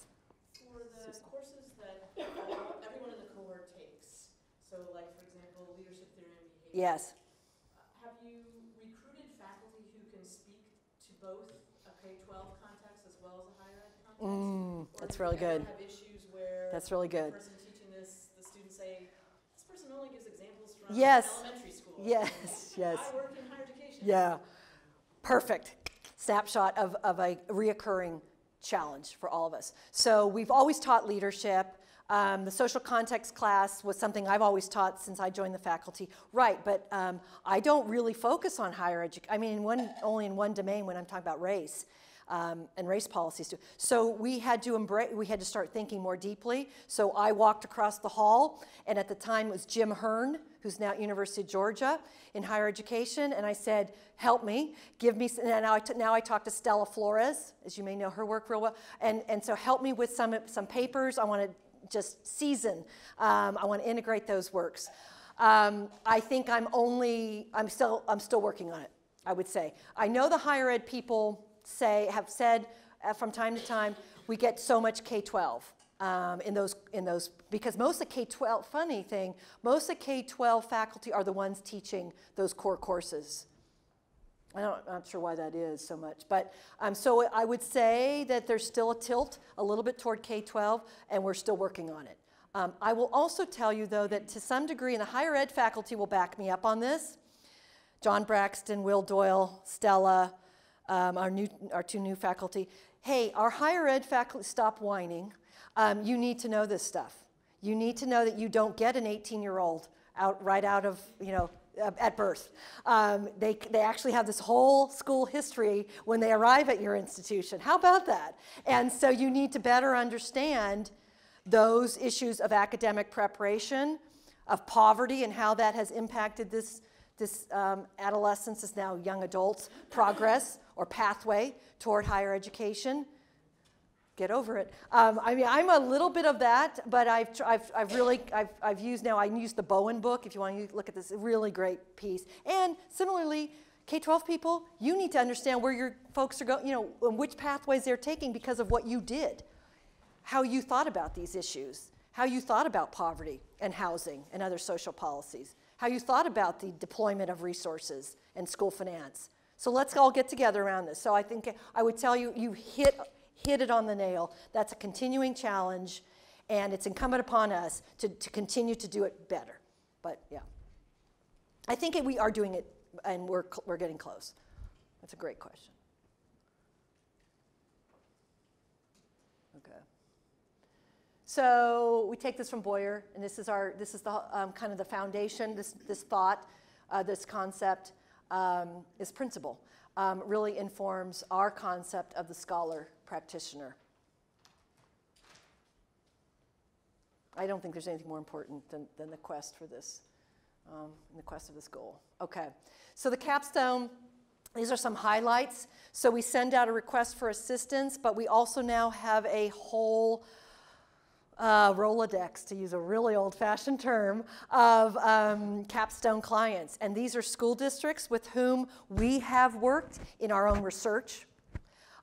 For the courses that everyone in the cohort takes, so like for example, leadership theory and behavior. Yes. Have you recruited faculty who can speak to both a K-12 context as well as a higher ed context? Mm, that's really good. have issues where That's really good. the person teaching this, the students say, this person only gives examples from Yes. elementary school. Yes, yes. I work in higher education. Yeah, perfect snapshot of, of a reoccurring challenge for all of us. So we've always taught leadership. Um, the social context class was something I've always taught since I joined the faculty. Right, but um, I don't really focus on higher education. I mean, in one, only in one domain when I'm talking about race. Um, and race policies too. So we had to embrace, we had to start thinking more deeply. So I walked across the hall, and at the time it was Jim Hearn, who's now at University of Georgia in higher education, and I said, "Help me, give me." And now I, now I talked to Stella Flores, as you may know her work real well, and and so help me with some some papers. I want to just season. Um, I want to integrate those works. Um, I think I'm only I'm still I'm still working on it. I would say I know the higher ed people say have said uh, from time to time we get so much K-12 um, in those in those because most of K-12 funny thing most of K-12 faculty are the ones teaching those core courses. I'm not sure why that is so much, but um, so I would say that there's still a tilt a little bit toward K-12, and we're still working on it. Um, I will also tell you though that to some degree, and the higher ed faculty will back me up on this. John Braxton, Will Doyle, Stella, um, our, new, our two new faculty. Hey, our higher ed faculty, stop whining. Um, you need to know this stuff. You need to know that you don't get an 18-year-old out right out of, you know, at birth. Um, they, they actually have this whole school history when they arrive at your institution. How about that? And so you need to better understand those issues of academic preparation, of poverty, and how that has impacted this, this um, adolescents, is now young adults, progress or pathway toward higher education. Get over it. Um, I mean, I'm a little bit of that, but I've, I've, I've really, I've, I've used now, I use the Bowen book, if you want to look at this, really great piece. And similarly, K-12 people, you need to understand where your folks are going, you know, and which pathways they're taking because of what you did, how you thought about these issues, how you thought about poverty and housing and other social policies, how you thought about the deployment of resources and school finance. So let's all get together around this. So I think I would tell you, you hit, hit it on the nail. That's a continuing challenge, and it's incumbent upon us to, to continue to do it better. But yeah, I think it, we are doing it, and we're, we're getting close. That's a great question. Okay. So we take this from Boyer, and this is our this is the um, kind of the foundation. This this thought, uh, this concept, um, this principle, um, really informs our concept of the scholar practitioner. I don't think there's anything more important than, than the quest for this, um, the quest of this goal. Okay, so the capstone. These are some highlights. So we send out a request for assistance, but we also now have a whole uh, Rolodex, to use a really old fashioned term, of um, capstone clients. And these are school districts with whom we have worked in our own research.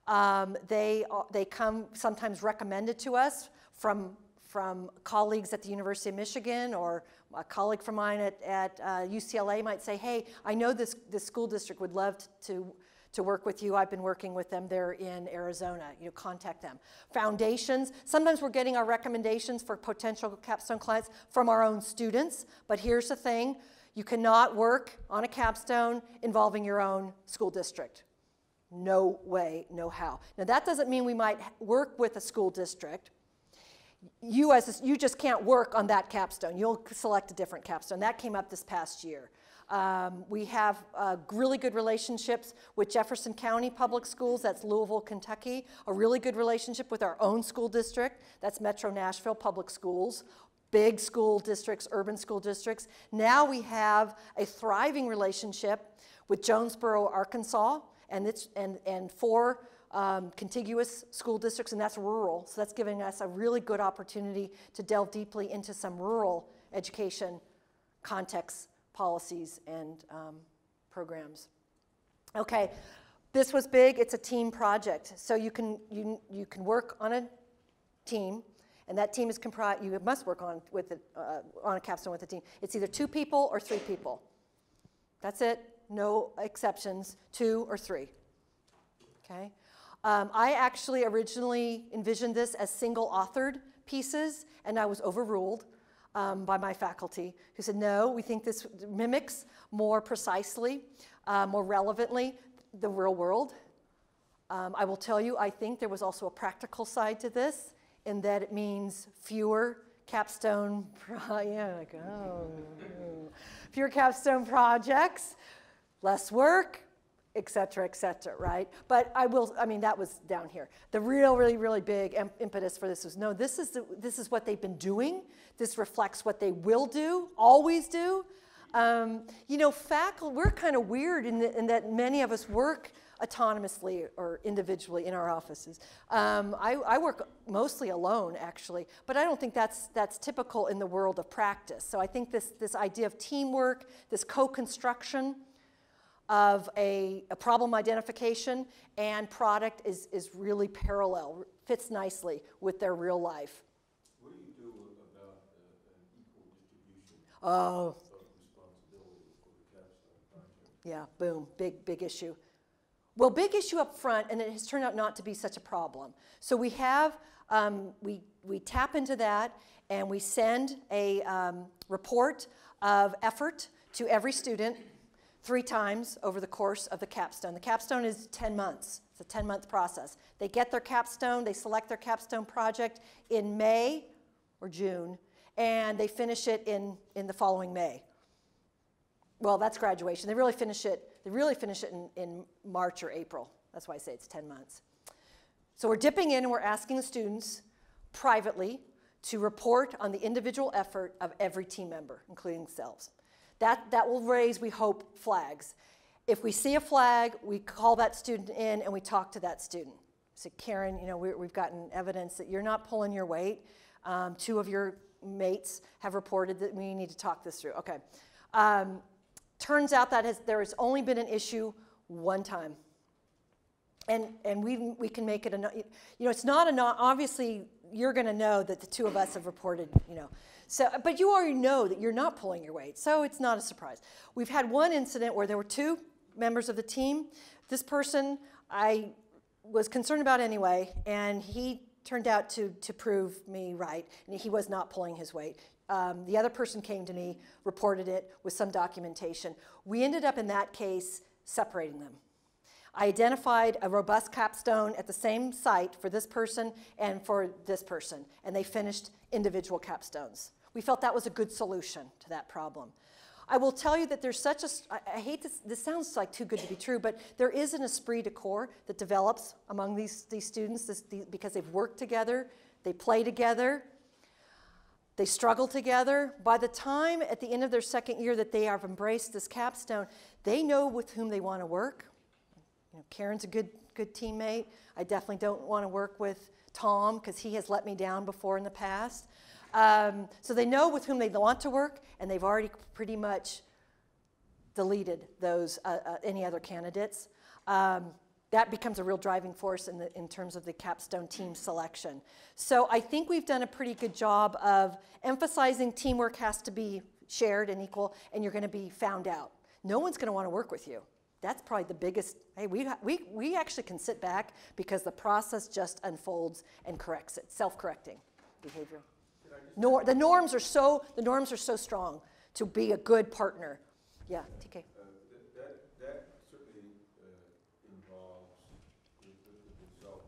Um, they, they come sometimes recommended to us from, from colleagues at the University of Michigan or a colleague from mine at, at uh, UCLA might say, hey, I know this, this school district would love to, to work with you. I've been working with them. They're in Arizona. You know, contact them. Foundations. Sometimes we're getting our recommendations for potential capstone clients from our own students. But here's the thing: you cannot work on a capstone involving your own school district. No way, no how. Now that doesn't mean we might work with a school district. You as a, you just can't work on that capstone. You'll select a different capstone. That came up this past year. Um, we have uh, really good relationships with Jefferson County Public Schools, that's Louisville, Kentucky, a really good relationship with our own school district, that's Metro Nashville Public Schools, big school districts, urban school districts. Now we have a thriving relationship with Jonesboro, Arkansas, and, it's, and, and four um, contiguous school districts, and that's rural. So that's giving us a really good opportunity to delve deeply into some rural education contexts policies and um, programs. Okay, this was big. It's a team project. So you can, you, you can work on a team, and that team is comprised, you must work on, with it, uh, on a capstone with a team. It's either two people or three people. That's it, no exceptions, two or three. Okay? Um, I actually originally envisioned this as single authored pieces, and I was overruled um, by my faculty who said, no, we think this mimics more precisely, uh, more relevantly the real world. Um, I will tell you, I think there was also a practical side to this in that it means fewer capstone, *laughs* yeah, like, oh, fewer capstone projects, less work, et cetera, et cetera, right? But I will, I mean, that was down here. The real, really, really big impetus for this was, no, this is, the, this is what they've been doing. This reflects what they will do, always do. Um, you know, faculty, we're kind of weird in, the, in that many of us work autonomously or individually in our offices. Um, I, I, work mostly alone, actually, but I don't think that's, that's typical in the world of practice. So I think this, this idea of teamwork, this co-construction of a, a, problem identification and product is, is really parallel, fits nicely with their real life. What do you do about uh, an equal distribution oh. of responsibility for the capstone project? Yeah, boom, big, big issue. Well, big issue up front, and it has turned out not to be such a problem. So we have, um, we, we tap into that, and we send a um, report of effort to every student three times over the course of the capstone. The capstone is 10 months. It's a 10-month process. They get their capstone, they select their capstone project in May or June, and they finish it in, in the following May. Well, that's graduation. They really finish it, they really finish it in, in March or April. That's why I say it's 10 months. So we're dipping in and we're asking the students privately to report on the individual effort of every team member, including themselves. That, that will raise, we hope, flags. If we see a flag, we call that student in and we talk to that student. So Karen, you know, we, have gotten evidence that you're not pulling your weight. Um, two of your mates have reported that we need to talk this through. Okay. Um, turns out that has, there has only been an issue one time. And, and we, we can make it a, you know, it's not a, obviously you're going to know that the two of us have reported, you know, so, but you already know that you're not pulling your weight, so it's not a surprise. We've had one incident where there were two members of the team. This person I was concerned about anyway, and he turned out to, to prove me right, and he was not pulling his weight. Um, the other person came to me, reported it with some documentation. We ended up in that case separating them. I identified a robust capstone at the same site for this person and for this person, and they finished individual capstones. We felt that was a good solution to that problem. I will tell you that there's such a, I hate this, this sounds like too good to be true, but there is an esprit de corps that develops among these, these students this, these, because they've worked together, they play together, they struggle together. By the time at the end of their second year that they have embraced this capstone, they know with whom they want to work. You know, Karen's a good, good teammate. I definitely don't want to work with Tom because he has let me down before in the past. Um, so they know with whom they want to work, and they've already pretty much deleted those uh, uh, any other candidates. Um, that becomes a real driving force in, the, in terms of the capstone team selection. So I think we've done a pretty good job of emphasizing teamwork has to be shared and equal, and you're going to be found out. No one's going to want to work with you. That's probably the biggest. Hey, we, we, we actually can sit back because the process just unfolds and corrects it, self correcting behavior. Nor, the norms are so the norms are so strong to be a good partner. Yeah, TK. Uh, that, that certainly uh, involves the, the, the result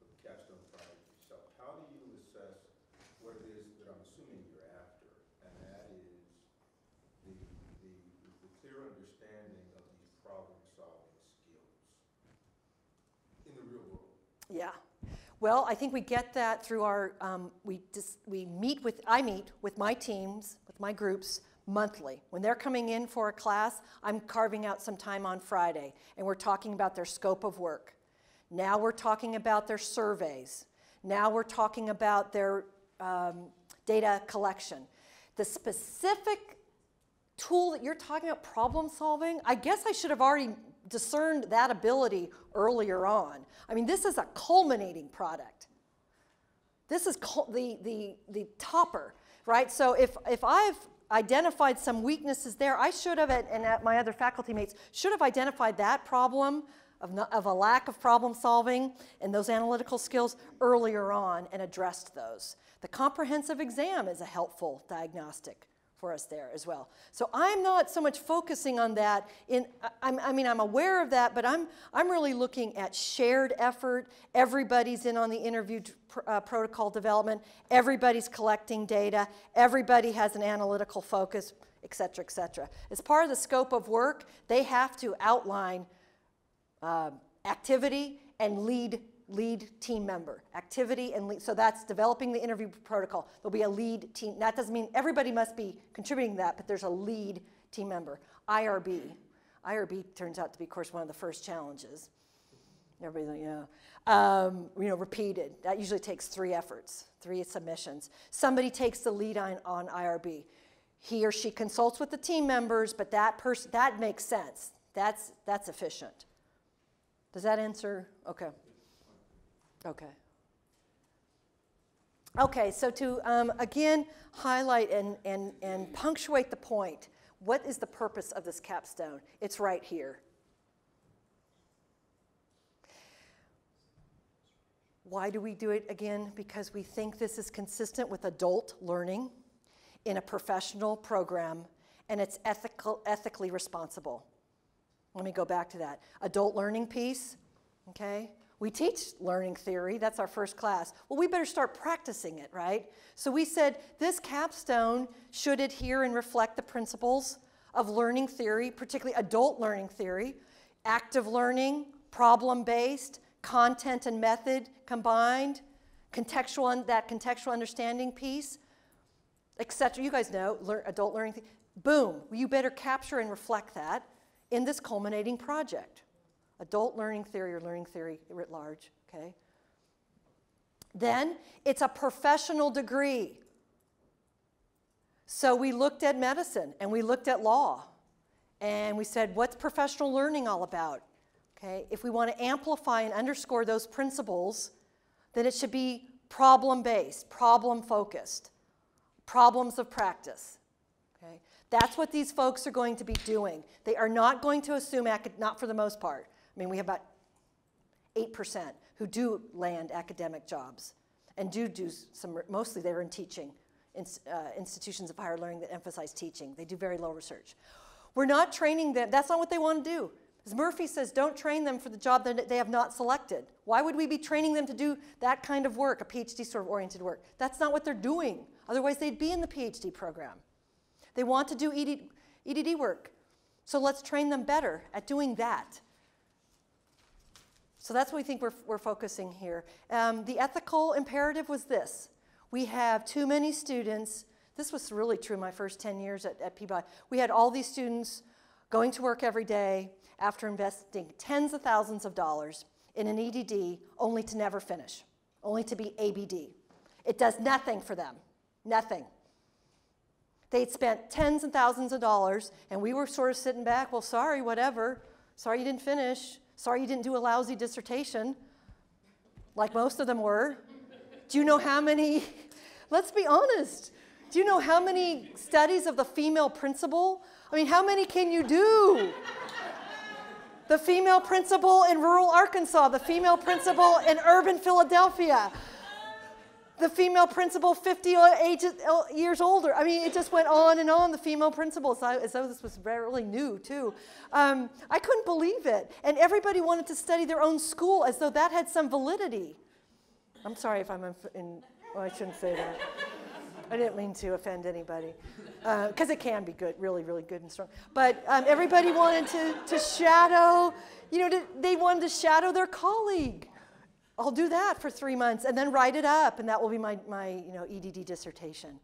of the capstone project itself. How do you assess what it is that I'm assuming you're after, and that is the, the, the clear understanding of these problem-solving skills in the real world? Yeah. Well, I think we get that through our, um, we, dis, we meet with, I meet with my teams, with my groups monthly. When they're coming in for a class, I'm carving out some time on Friday, and we're talking about their scope of work. Now we're talking about their surveys. Now we're talking about their um, data collection. The specific tool that you're talking about, problem solving, I guess I should have already discerned that ability earlier on. I mean, this is a culminating product. This is the, the, the topper, right? So if, if I've identified some weaknesses there, I should have, and my other faculty mates, should have identified that problem of, no, of a lack of problem solving and those analytical skills earlier on and addressed those. The comprehensive exam is a helpful diagnostic for us there as well. So I'm not so much focusing on that. In, I, I mean, I'm aware of that, but I'm, I'm really looking at shared effort. Everybody's in on the interview uh, protocol development. Everybody's collecting data. Everybody has an analytical focus, et cetera, et cetera. As part of the scope of work, they have to outline uh, activity and lead lead team member. Activity and lead, so that's developing the interview protocol. There'll be a lead team. That doesn't mean everybody must be contributing that, but there's a lead team member. IRB. IRB turns out to be, of course, one of the first challenges. Everybody, you know, um, you know, repeated. That usually takes three efforts, three submissions. Somebody takes the lead on, on IRB. He or she consults with the team members, but that person that makes sense. That's that's efficient. Does that answer? Okay. Okay. Okay, so to um, again highlight and, and, and punctuate the point, what is the purpose of this capstone? It's right here. Why do we do it again? Because we think this is consistent with adult learning in a professional program and it's ethical, ethically responsible. Let me go back to that. Adult learning piece, okay? We teach learning theory, that's our first class. Well, we better start practicing it, right? So we said this capstone should adhere and reflect the principles of learning theory, particularly adult learning theory, active learning, problem based, content and method combined, contextual, that contextual understanding piece, etc. You guys know lear, adult learning. Boom, you better capture and reflect that in this culminating project adult learning theory or learning theory writ large, okay? Then it's a professional degree. So we looked at medicine and we looked at law and we said, what's professional learning all about? Okay, if we want to amplify and underscore those principles, then it should be problem based, problem focused, problems of practice. Okay, that's what these folks are going to be doing. They are not going to assume, not for the most part, mean, we have about 8% who do land academic jobs and do do some, mostly they're in teaching, in, uh, institutions of higher learning that emphasize teaching. They do very low research. We're not training them, that's not what they want to do. As Murphy says, don't train them for the job that they have not selected. Why would we be training them to do that kind of work, a PhD sort of oriented work? That's not what they're doing. Otherwise, they'd be in the PhD program. They want to do ED, EDD work. So let's train them better at doing that. So that's what we think we're, we're focusing here. Um, the ethical imperative was this. We have too many students. This was really true my first 10 years at, at Peabody. We had all these students going to work every day after investing tens of thousands of dollars in an EDD only to never finish, only to be ABD. It does nothing for them, nothing. They'd spent tens and thousands of dollars, and we were sort of sitting back, well, sorry, whatever. Sorry you didn't finish. Sorry you didn't do a lousy dissertation, like most of them were. Do you know how many, let's be honest, do you know how many studies of the female principal? I mean, how many can you do? the female principal in rural Arkansas, the female principal in urban Philadelphia the female principal 50 years older. I mean, it just went on and on, the female principal, as though this was really new, too. Um, I couldn't believe it. And everybody wanted to study their own school as though that had some validity. I'm sorry if I'm in, well, I shouldn't say that. I didn't mean to offend anybody. Because uh, it can be good, really, really good and strong. But um, everybody wanted to, to shadow, you know, to, they wanted to shadow their colleague. I'll do that for three months and then write it up, and that will be my, my you know, EDD dissertation.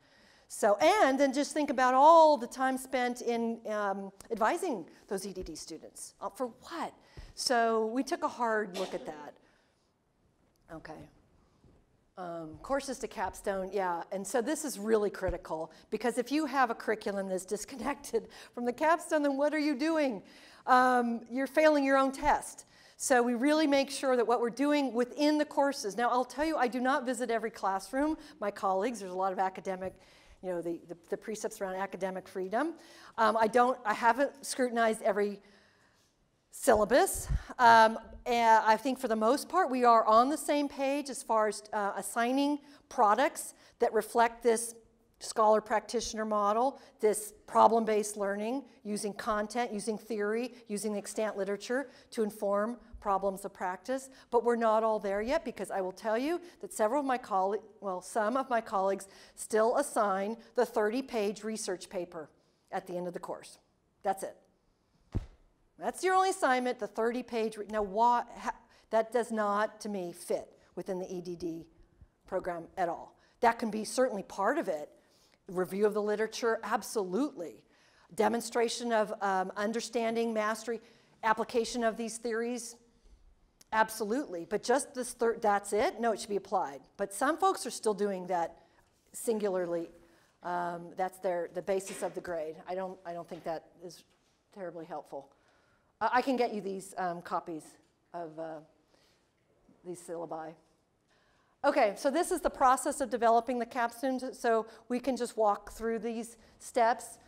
So, and then just think about all the time spent in um, advising those EDD students. Uh, for what? So we took a hard look at that. Okay. Um, courses to capstone, yeah. And so this is really critical because if you have a curriculum that's disconnected *laughs* from the capstone, then what are you doing? Um, you're failing your own test. So we really make sure that what we're doing within the courses. Now, I'll tell you, I do not visit every classroom. My colleagues, there's a lot of academic, you know, the, the, the precepts around academic freedom. Um, I don't, I haven't scrutinized every syllabus. Um, and I think for the most part, we are on the same page as far as uh, assigning products that reflect this scholar practitioner model, this problem based learning, using content, using theory, using the extant literature to inform problems of practice. But we're not all there yet because I will tell you that several of my colleagues, well, some of my colleagues still assign the 30 page research paper at the end of the course. That's it. That's your only assignment, the 30 page. Now, what, that does not, to me, fit within the EDD program at all. That can be certainly part of it. Review of the literature, absolutely. Demonstration of um, understanding, mastery, application of these theories, absolutely. But just this third, that's it? No, it should be applied. But some folks are still doing that singularly. Um, that's their, the basis of the grade. I don't, I don't think that is terribly helpful. I can get you these um, copies of uh, these syllabi. Okay, so this is the process of developing the capstone, so we can just walk through these steps.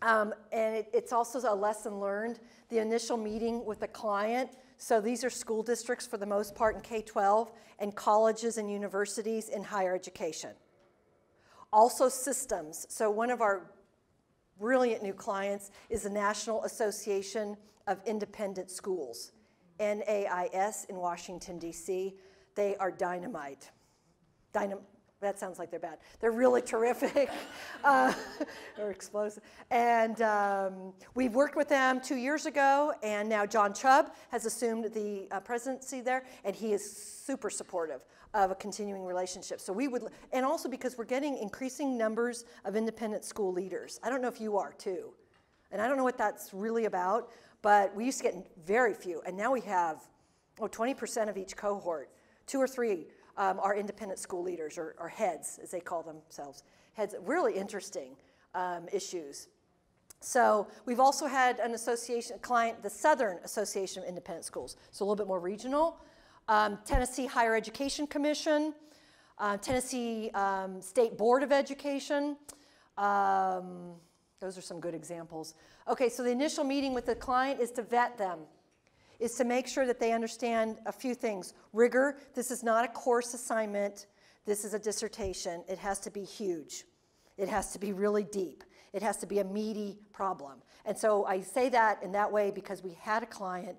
Um, and it, it's also a lesson learned, the initial meeting with the client. So these are school districts for the most part in K-12 and colleges and universities in higher education. Also systems. So one of our brilliant new clients is the National Association of Independent Schools, NAIS in Washington, D.C. They are dynamite. Dynam that sounds like they're bad. They're really terrific *laughs* uh, or explosive. And um, we've worked with them two years ago, and now John Chubb has assumed the uh, presidency there, and he is super supportive of a continuing relationship. So we would, and also because we're getting increasing numbers of independent school leaders. I don't know if you are too. And I don't know what that's really about, but we used to get very few, and now we have oh, 20% of each cohort, two or three um, are independent school leaders or, or, heads, as they call themselves. Heads, really interesting um, issues. So we've also had an association, client, the Southern Association of Independent Schools, so a little bit more regional. Um, Tennessee Higher Education Commission, uh, Tennessee um, State Board of Education. Um, those are some good examples. Okay, so the initial meeting with the client is to vet them, is to make sure that they understand a few things. Rigor, this is not a course assignment, this is a dissertation. It has to be huge, it has to be really deep, it has to be a meaty problem. And so I say that in that way because we had a client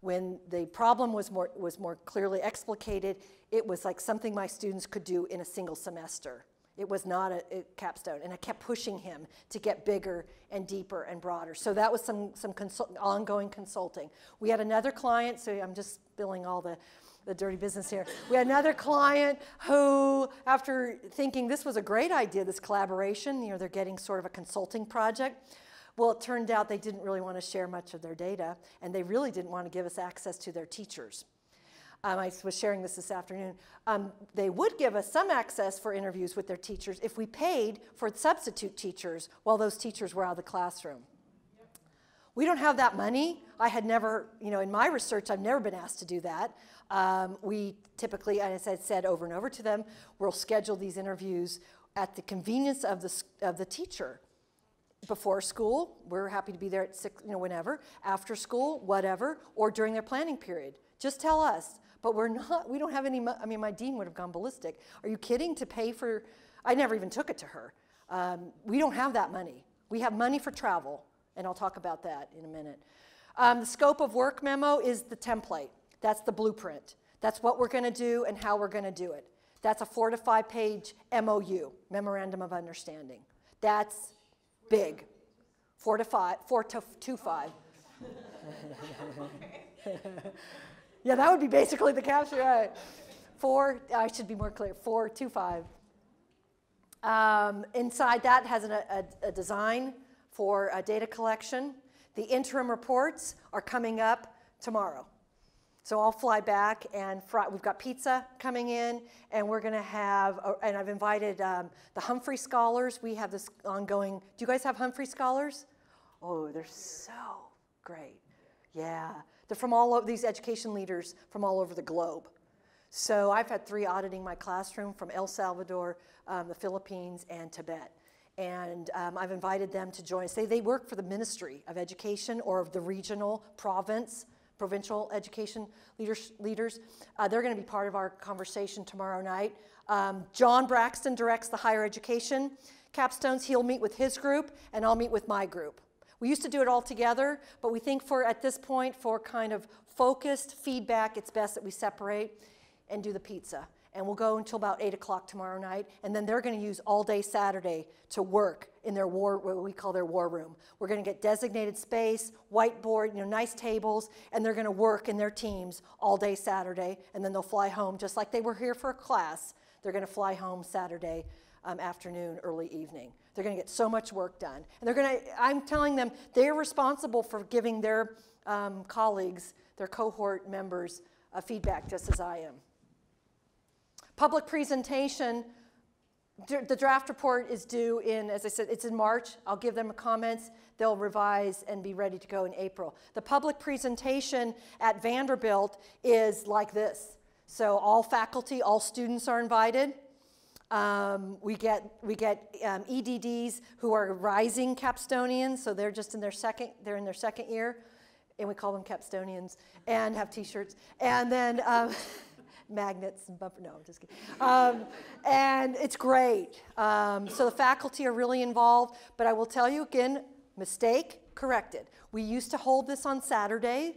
when the problem was more, was more clearly explicated, it was like something my students could do in a single semester. It was not a, a, capstone. And I kept pushing him to get bigger and deeper and broader. So that was some, some consult, ongoing consulting. We had another client, so I'm just spilling all the, the dirty business here. We had another client who, after thinking this was a great idea, this collaboration, you know, they're getting sort of a consulting project. Well, it turned out they didn't really want to share much of their data, and they really didn't want to give us access to their teachers. Um, I was sharing this this afternoon. Um, they would give us some access for interviews with their teachers if we paid for substitute teachers while those teachers were out of the classroom. We don't have that money. I had never, you know, in my research, I've never been asked to do that. Um, we typically, as I said over and over to them, we'll schedule these interviews at the convenience of the, of the teacher. Before school, we're happy to be there at six, you know, whenever. After school, whatever, or during their planning period. Just tell us. But we're not, we don't have any, I mean, my dean would have gone ballistic. Are you kidding to pay for, I never even took it to her. Um, we don't have that money. We have money for travel, and I'll talk about that in a minute. Um, the scope of work memo is the template. That's the blueprint. That's what we're going to do and how we're going to do it. That's a four to five page MOU, Memorandum of Understanding. That's big. Four to five, four to two five. *laughs* *laughs* Yeah, that would be basically the caption, right? Four, I should be more clear, four, two, five. Um, inside that has an, a, a, design for data collection. The interim reports are coming up tomorrow. So I'll fly back and fry, we've got pizza coming in and we're gonna have, uh, and I've invited um, the Humphrey Scholars. We have this ongoing, do you guys have Humphrey Scholars? Oh, they're so great. Yeah. They're from all these education leaders from all over the globe. So I've had three auditing my classroom from El Salvador, um, the Philippines, and Tibet. And um, I've invited them to join. Say they work for the Ministry of Education or of the regional province, provincial education leaders. leaders. Uh, they're going to be part of our conversation tomorrow night. Um, John Braxton directs the higher education capstones. He'll meet with his group, and I'll meet with my group. We used to do it all together, but we think for at this point, for kind of focused feedback, it's best that we separate and do the pizza. And we'll go until about 8 o'clock tomorrow night, and then they're going to use all day Saturday to work in their war, what we call their war room. We're going to get designated space, whiteboard, you know, nice tables, and they're going to work in their teams all day Saturday, and then they'll fly home just like they were here for a class. They're going to fly home Saturday um, afternoon, early evening. They're going to get so much work done. And they're going to, I'm telling them, they're responsible for giving their um, colleagues, their cohort members, uh, feedback just as I am. Public presentation, the draft report is due in, as I said, it's in March. I'll give them comments. They'll revise and be ready to go in April. The public presentation at Vanderbilt is like this. So all faculty, all students are invited. Um, we get, we get um, EDDs who are rising capstonians, so they're just in their second, they're in their second year, and we call them capstonians, and have t-shirts. And then um, *laughs* magnets and bumper, no, I'm just kidding. Um, and it's great. Um, so the faculty are really involved, but I will tell you again, mistake corrected. We used to hold this on Saturday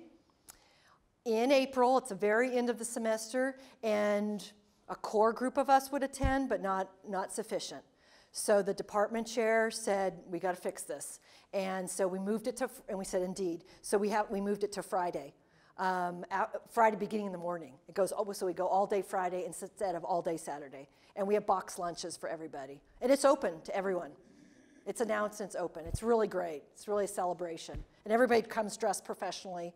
in April, it's the very end of the semester, and a core group of us would attend, but not, not sufficient. So the department chair said, we got to fix this. And so we moved it to, and we said, indeed. So we, have, we moved it to Friday. Um, out, Friday beginning in the morning. It goes, oh, so we go all day Friday instead of all day Saturday. And we have box lunches for everybody. And it's open to everyone. It's announced and it's open. It's really great. It's really a celebration. And everybody comes dressed professionally.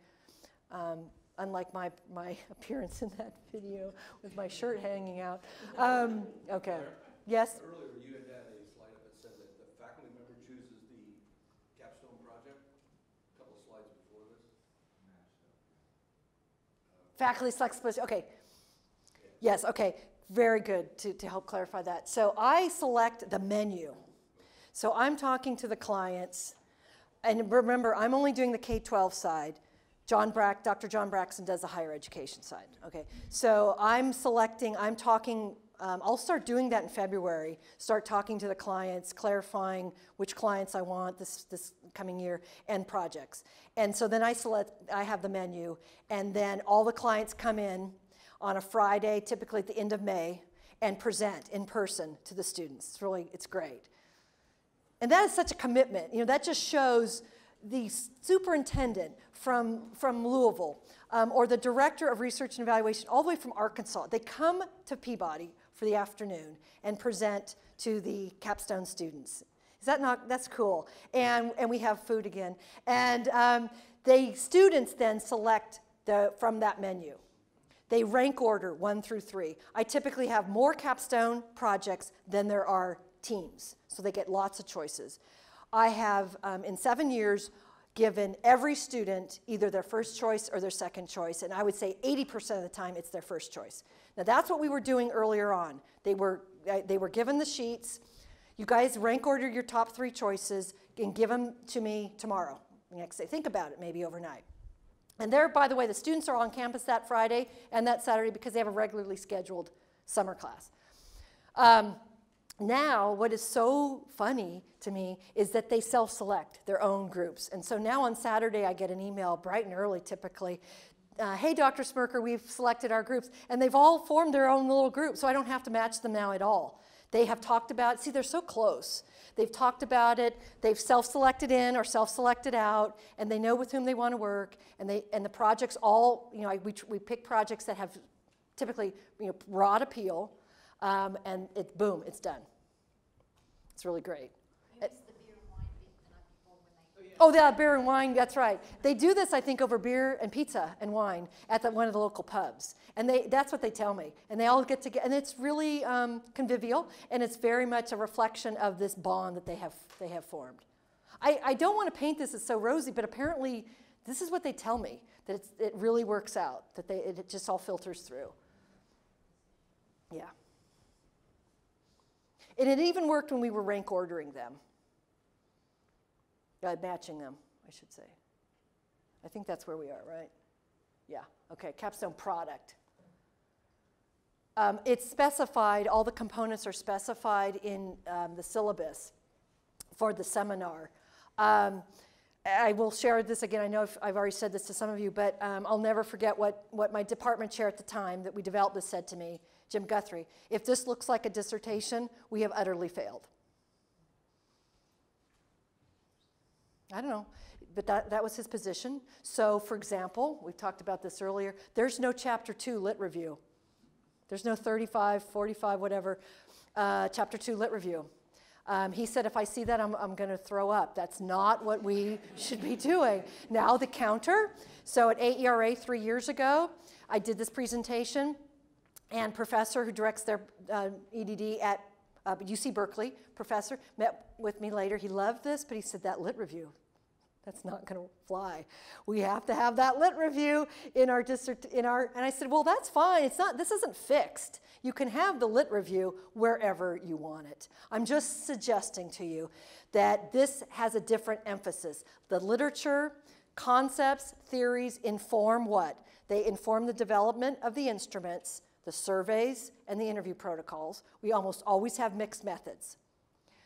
Um, unlike my, my *laughs* appearance in that video with my shirt hanging out. Um, okay. Yes? Earlier, you had had a slide up that said that the faculty member chooses the capstone project, a couple of slides before this. Faculty select, okay. Yes, okay. Very good to, to help clarify that. So I select the menu. So I'm talking to the clients, and remember, I'm only doing the K-12 side. John Brack, Dr. John Braxton does the higher education side. Okay, so I'm selecting, I'm talking, um, I'll start doing that in February, start talking to the clients, clarifying which clients I want this, this coming year and projects. And so then I select, I have the menu, and then all the clients come in on a Friday, typically at the end of May, and present in person to the students. It's really, it's great. And that is such a commitment. You know, that just shows the superintendent from, from Louisville um, or the director of research and evaluation all the way from Arkansas. They come to Peabody for the afternoon and present to the capstone students. Is that not, that's cool. And, and we have food again. And um, the students then select the, from that menu. They rank order one through three. I typically have more capstone projects than there are teams, so they get lots of choices. I have, um, in seven years, given every student either their first choice or their second choice, and I would say 80% of the time it's their first choice. Now that's what we were doing earlier on. They were, uh, they were given the sheets. You guys rank order your top three choices and give them to me tomorrow. Next day, think about it, maybe overnight. And there, by the way, the students are on campus that Friday and that Saturday because they have a regularly scheduled summer class. Um, now, what is so funny to me is that they self select their own groups. And so now on Saturday, I get an email bright and early typically. Uh, hey, Dr. Smrekar, we've selected our groups. And they've all formed their own little group, so I don't have to match them now at all. They have talked about, see, they're so close. They've talked about it, they've self selected in or self selected out, and they know with whom they want to work. And, they, and the projects all, you know, we, we pick projects that have typically you know, broad appeal um, and it, boom, it's done. It's really great. Oh, yeah, beer and wine, that's right. They do this, I think, over beer and pizza and wine at the, one of the local pubs. And they, that's what they tell me. And they all get together, and it's really um, convivial, and it's very much a reflection of this bond that they have, they have formed. I, I don't want to paint this as so rosy, but apparently this is what they tell me, that it really works out, that they, it just all filters through. Yeah. And it even worked when we were rank ordering them, uh, matching them, I should say. I think that's where we are, right? Yeah, okay, capstone product. Um, it's specified, all the components are specified in um, the syllabus for the seminar. Um, I will share this again. I know if I've already said this to some of you, but um, I'll never forget what, what my department chair at the time that we developed this said to me, Jim Guthrie. If this looks like a dissertation, we have utterly failed. I don't know, but that, that was his position. So, for example, we talked about this earlier, there's no chapter two lit review. There's no 35, 45, whatever, uh, chapter two lit review. Um, he said, if I see that, I'm, I'm going to throw up. That's not what we *laughs* should be doing. Now, the counter. So, at AERA three years ago, I did this presentation, and professor who directs their uh, EDD at uh, UC Berkeley, professor, met with me later. He loved this, but he said, that lit review, that's not going to fly. We have to have that lit review in our district, in our, and I said, well, that's fine. It's not, this isn't fixed. You can have the lit review wherever you want it. I'm just suggesting to you that this has a different emphasis. The literature, concepts, theories inform what? They inform the development of the instruments, the surveys, and the interview protocols. We almost always have mixed methods.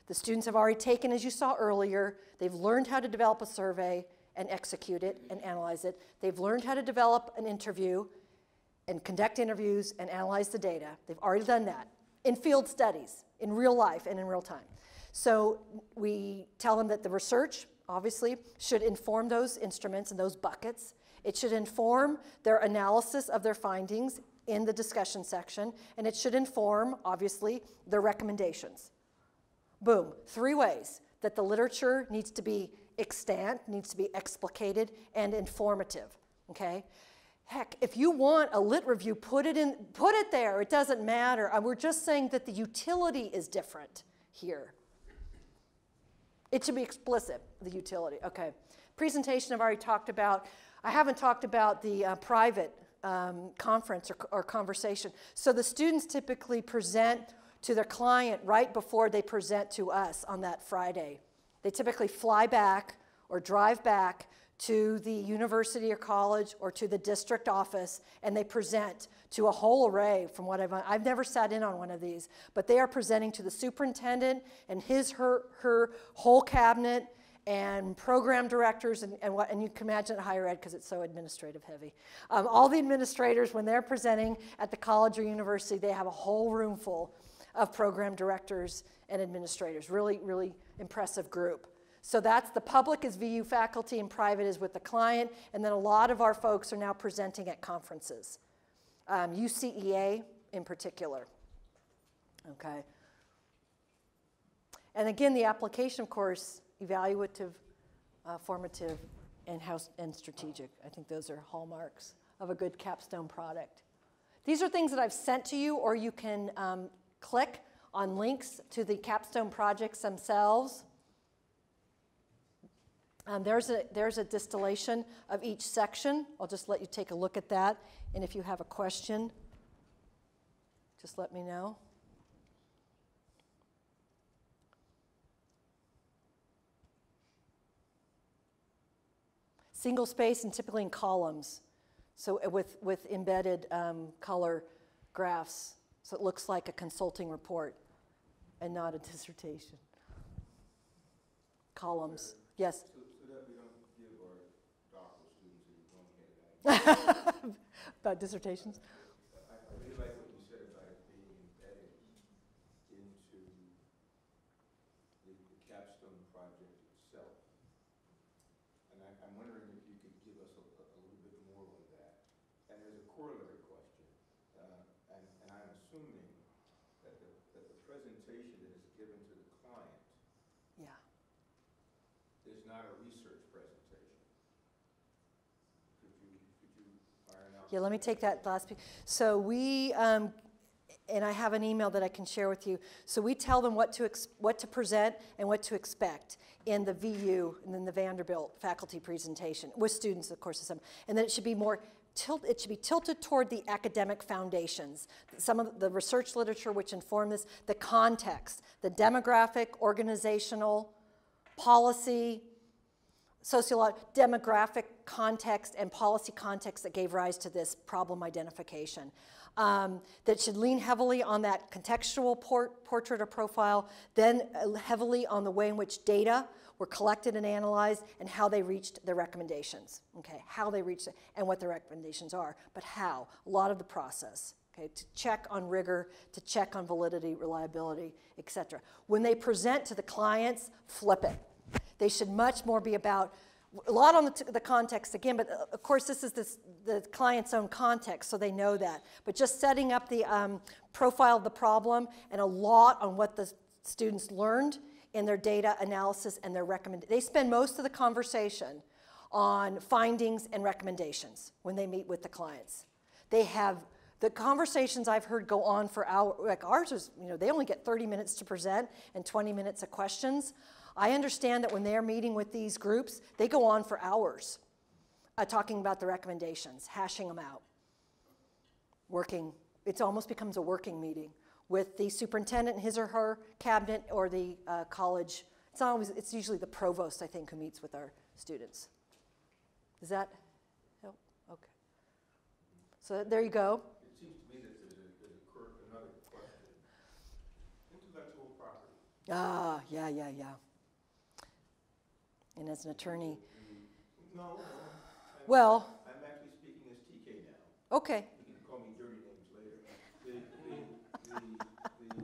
The students have already taken, as you saw earlier, they've learned how to develop a survey and execute it and analyze it. They've learned how to develop an interview and conduct interviews and analyze the data. They've already done that in field studies, in real life and in real time. So we tell them that the research, obviously, should inform those instruments and those buckets. It should inform their analysis of their findings in the discussion section, and it should inform, obviously, their recommendations. Boom, three ways that the literature needs to be extant, needs to be explicated, and informative, okay? Heck, if you want a lit review, put it in, put it there. It doesn't matter. Uh, we're just saying that the utility is different here. It should be explicit, the utility. Okay. Presentation I've already talked about. I haven't talked about the uh, private um, conference or, or conversation. So the students typically present to their client right before they present to us on that Friday. They typically fly back or drive back to the university or college or to the district office and they present to a whole array from what I've I've never sat in on one of these but they are presenting to the superintendent and his her her whole cabinet and program directors and, and what and you can imagine at higher ed because it's so administrative heavy um, all the administrators when they're presenting at the college or university they have a whole room full of program directors and administrators really really impressive group so that's the public is VU faculty and private is with the client. And then a lot of our folks are now presenting at conferences, um, UCEA in particular. Okay. And again, the application, of course, evaluative, uh, formative, and house and strategic. I think those are hallmarks of a good capstone product. These are things that I've sent to you, or you can um, click on links to the capstone projects themselves. Um, there's, a, there's a distillation of each section. I'll just let you take a look at that. And if you have a question, just let me know. Single space and typically in columns. So uh, with, with embedded um, color graphs. So it looks like a consulting report and not a dissertation. Columns. Yes? *laughs* about dissertations? I, I really like what you said about it being embedded into the, the capstone project itself. And I, I'm wondering if you could give us a, a little bit more on that. And there's a corollary question, uh, and, and I'm assuming that the, that the presentation that is given to the client Yeah. is not a research presentation. Could you, could you iron out? Yeah, let me take that last piece. So we, um, and I have an email that I can share with you. So we tell them what to, what to present and what to expect in the VU and then the Vanderbilt faculty presentation with students, of course, some. and then it should be more tilt, it should be tilted toward the academic foundations. Some of the research literature which inform this, the context, the demographic, organizational, policy, sociological, demographic context and policy context that gave rise to this problem identification. Um, that should lean heavily on that contextual port, portrait or profile, then heavily on the way in which data were collected and analyzed and how they reached their recommendations. Okay, how they reached it and what their recommendations are, but how, a lot of the process. Okay, to check on rigor, to check on validity, reliability, etc. When they present to the clients, flip it. They should much more be about a lot on the, the context again, but uh, of course this is this, the client's own context, so they know that. But just setting up the um, profile of the problem and a lot on what the students learned in their data analysis and their recommend. They spend most of the conversation on findings and recommendations when they meet with the clients. They have the conversations I've heard go on for hours. Like ours is, you know, they only get 30 minutes to present and 20 minutes of questions. I understand that when they're meeting with these groups, they go on for hours uh, talking about the recommendations, hashing them out, working. It almost becomes a working meeting with the superintendent and his or her cabinet or the uh, college. It's not always, it's usually the provost, I think, who meets with our students. Does that help? Okay. So there you go. It seems to me that there's, a, there's a another question. Intellectual property. Ah, yeah, yeah, yeah. And as an attorney, No. I'm- Well- I'm actually speaking as TK now. okay. You can call me dirty names later. The, the, the,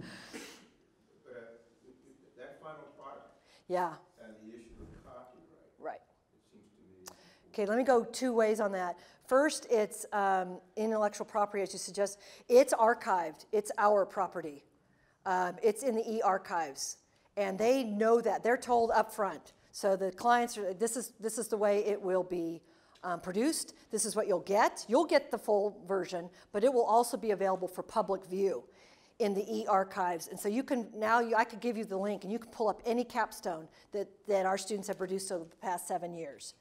uh, that final product. Yeah. And the issue of copyright. Right. Okay, let me go two ways on that. First, it's um, intellectual property, as you suggest. It's archived. It's our property. Um, it's in the e-archives, and they know that. They're told up front. So the clients are. This is this is the way it will be um, produced. This is what you'll get. You'll get the full version, but it will also be available for public view in the e-archives. And so you can now, you, I could give you the link, and you can pull up any capstone that, that our students have produced over the past seven years.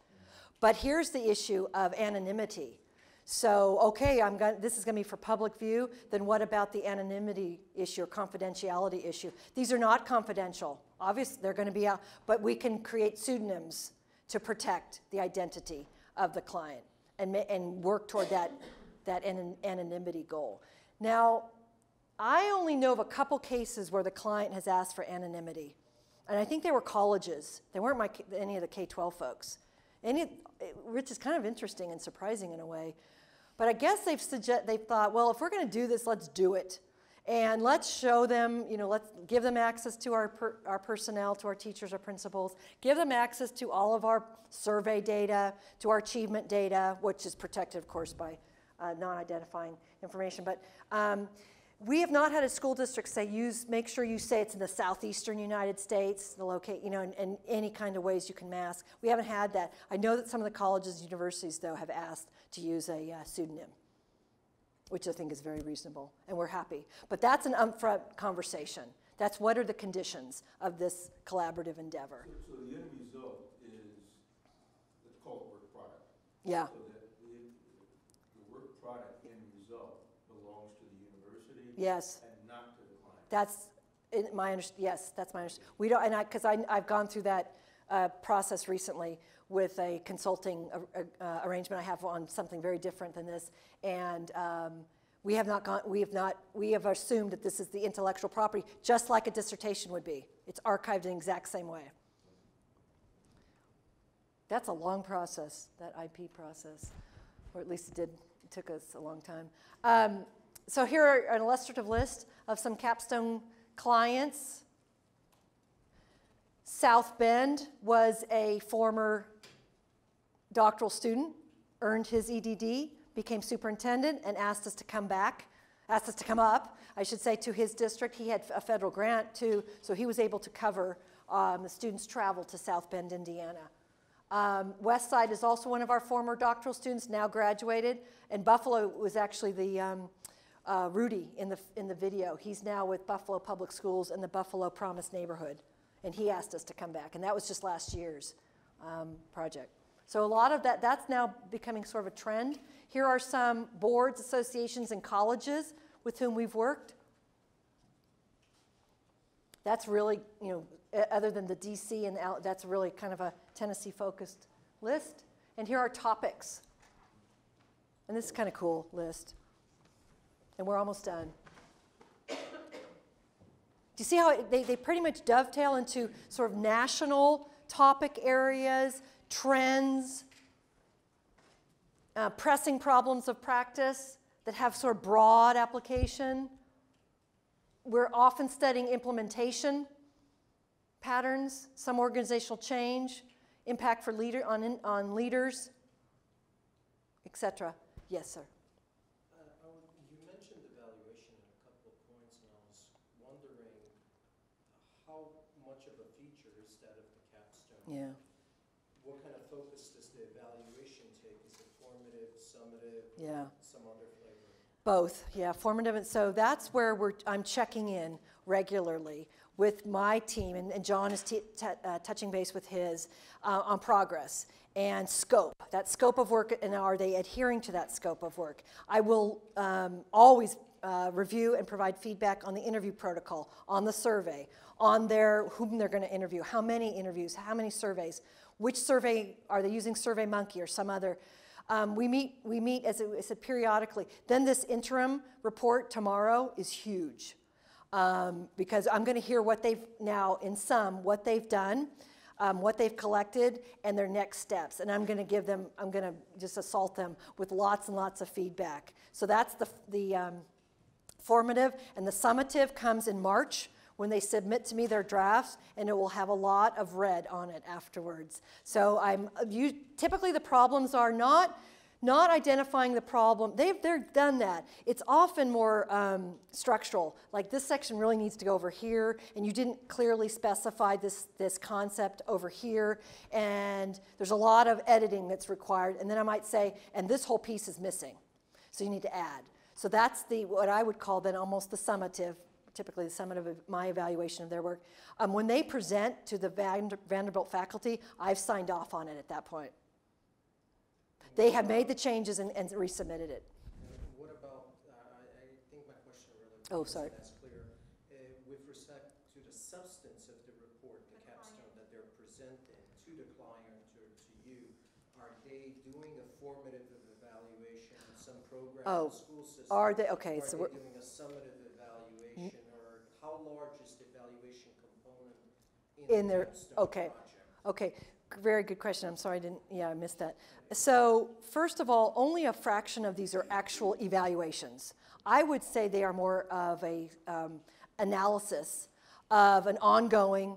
But here's the issue of anonymity. So, okay, I'm going, this is going to be for public view, then what about the anonymity issue or confidentiality issue? These are not confidential. Obviously, they're going to be out, but we can create pseudonyms to protect the identity of the client and, and work toward that, that anon- anonymity goal. Now, I only know of a couple cases where the client has asked for anonymity. And I think they were colleges. They weren't my, any of the K 12 folks. Any, which is kind of interesting and surprising in a way. But I guess they've, suggest, they've thought, well, if we're going to do this, let's do it. And let's show them, you know, let's give them access to our, per, our personnel, to our teachers, our principals, give them access to all of our survey data, to our achievement data, which is protected, of course, by uh, non identifying information. But um, we have not had a school district say use make sure you say it's in the southeastern united states the locate you know and any kind of ways you can mask. We haven't had that. I know that some of the colleges and universities though have asked to use a uh, pseudonym which i think is very reasonable and we're happy but that's an upfront conversation that's what are the conditions of this collaborative endeavor So, so the end result is, let's call it work product. Yeah. So that the, the work product end result belongs to the university. Yes. And not to the client. That's in my under, yes, that's my understanding. We don't, and I, because I, I've gone through that uh, process recently with a consulting uh, uh, arrangement I have on something very different than this, and um, we have not gone, we have not, we have assumed that this is the intellectual property, just like a dissertation would be. It's archived in the exact same way. That's a long process, that IP process, or at least it did, took us a long time. Um, so here are an illustrative list of some capstone clients. South Bend was a former doctoral student, earned his EDD, became superintendent, and asked us to come back, asked us to come up, I should say, to his district. He had a federal grant too, so he was able to cover um, the students' travel to South Bend, Indiana. Um, West Side is also one of our former doctoral students, now graduated, and Buffalo was actually the um, uh, Rudy in the in the video. He's now with Buffalo Public Schools in the Buffalo Promise neighborhood, and he asked us to come back, and that was just last year's um, project. So a lot of that, that's now becoming sort of a trend. Here are some boards, associations, and colleges with whom we've worked. That's really, you know, other than the DC and the, that's really kind of a Tennessee focused list. And here are topics. And this is kind of cool list. And we're almost done. Do you see how it, they, they pretty much dovetail into sort of national topic areas, trends, uh, pressing problems of practice that have sort of broad application? We're often studying implementation patterns, some organizational change, impact for leader on, on leaders, etc. Yes, sir. Uh, you mentioned evaluation in a couple of points, and I was wondering how much of a feature is that of the capstone? Yeah. What kind of focus does the evaluation take? Is it formative, summative, yeah. some other flavor? Both, yeah, formative. And so that's where we're, I'm checking in regularly with my team, and, and John is t- t- uh, touching base with his uh, on progress and scope. That scope of work, and are they adhering to that scope of work? I will um, always uh, review and provide feedback on the interview protocol, on the survey, on their whom they're going to interview, how many interviews, how many surveys, which survey are they using SurveyMonkey or some other. Um, we meet, we meet as I said periodically. Then this interim report tomorrow is huge um, because I'm going to hear what they've now, in some, what they've done, um, what they've collected, and their next steps. And I'm going to give them, I'm going to just assault them with lots and lots of feedback. So that's the, the um, formative, and the summative comes in March when they submit to me their drafts, and it will have a lot of red on it afterwards. So I'm you, typically the problems are not not identifying the problem. They've they've done that. It's often more um, structural. Like this section really needs to go over here, and you didn't clearly specify this this concept over here, and there's a lot of editing that's required. And then I might say, and this whole piece is missing, so you need to add. So that's the what I would call then almost the summative typically the summit of my evaluation of their work. Um, when they present to the Vander Vanderbilt faculty, I've signed off on it at that point. They have made the changes and, and resubmitted it. what about, uh, I, I, think my question really oh, sorry. that's clear. Uh, with respect to the substance of the report, the capstone that they're presenting to the client or to you, are they doing a formative evaluation in oh, the school system? Are they? Okay. Are so they we're, doing a summative evaluation or how large is the evaluation component in, in the their, capstone okay. project? Okay, very good question. I'm sorry I didn't, yeah, I missed that. So, first of all, only a fraction of these are actual evaluations. I would say they are more of a um, analysis of an ongoing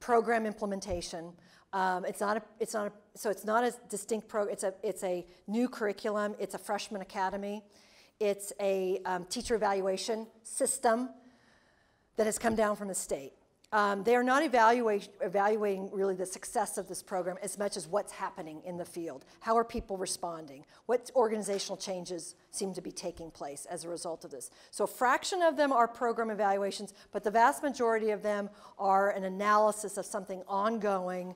program implementation. Um, it's not a, it's not a, so it's not a distinct program. It's a, it's a new curriculum. It's a freshman academy. It's a um, teacher evaluation system that has come down from the state. Um, they are not evaluating really the success of this program as much as what's happening in the field. How are people responding? What organizational changes seem to be taking place as a result of this? So, a fraction of them are program evaluations, but the vast majority of them are an analysis of something ongoing,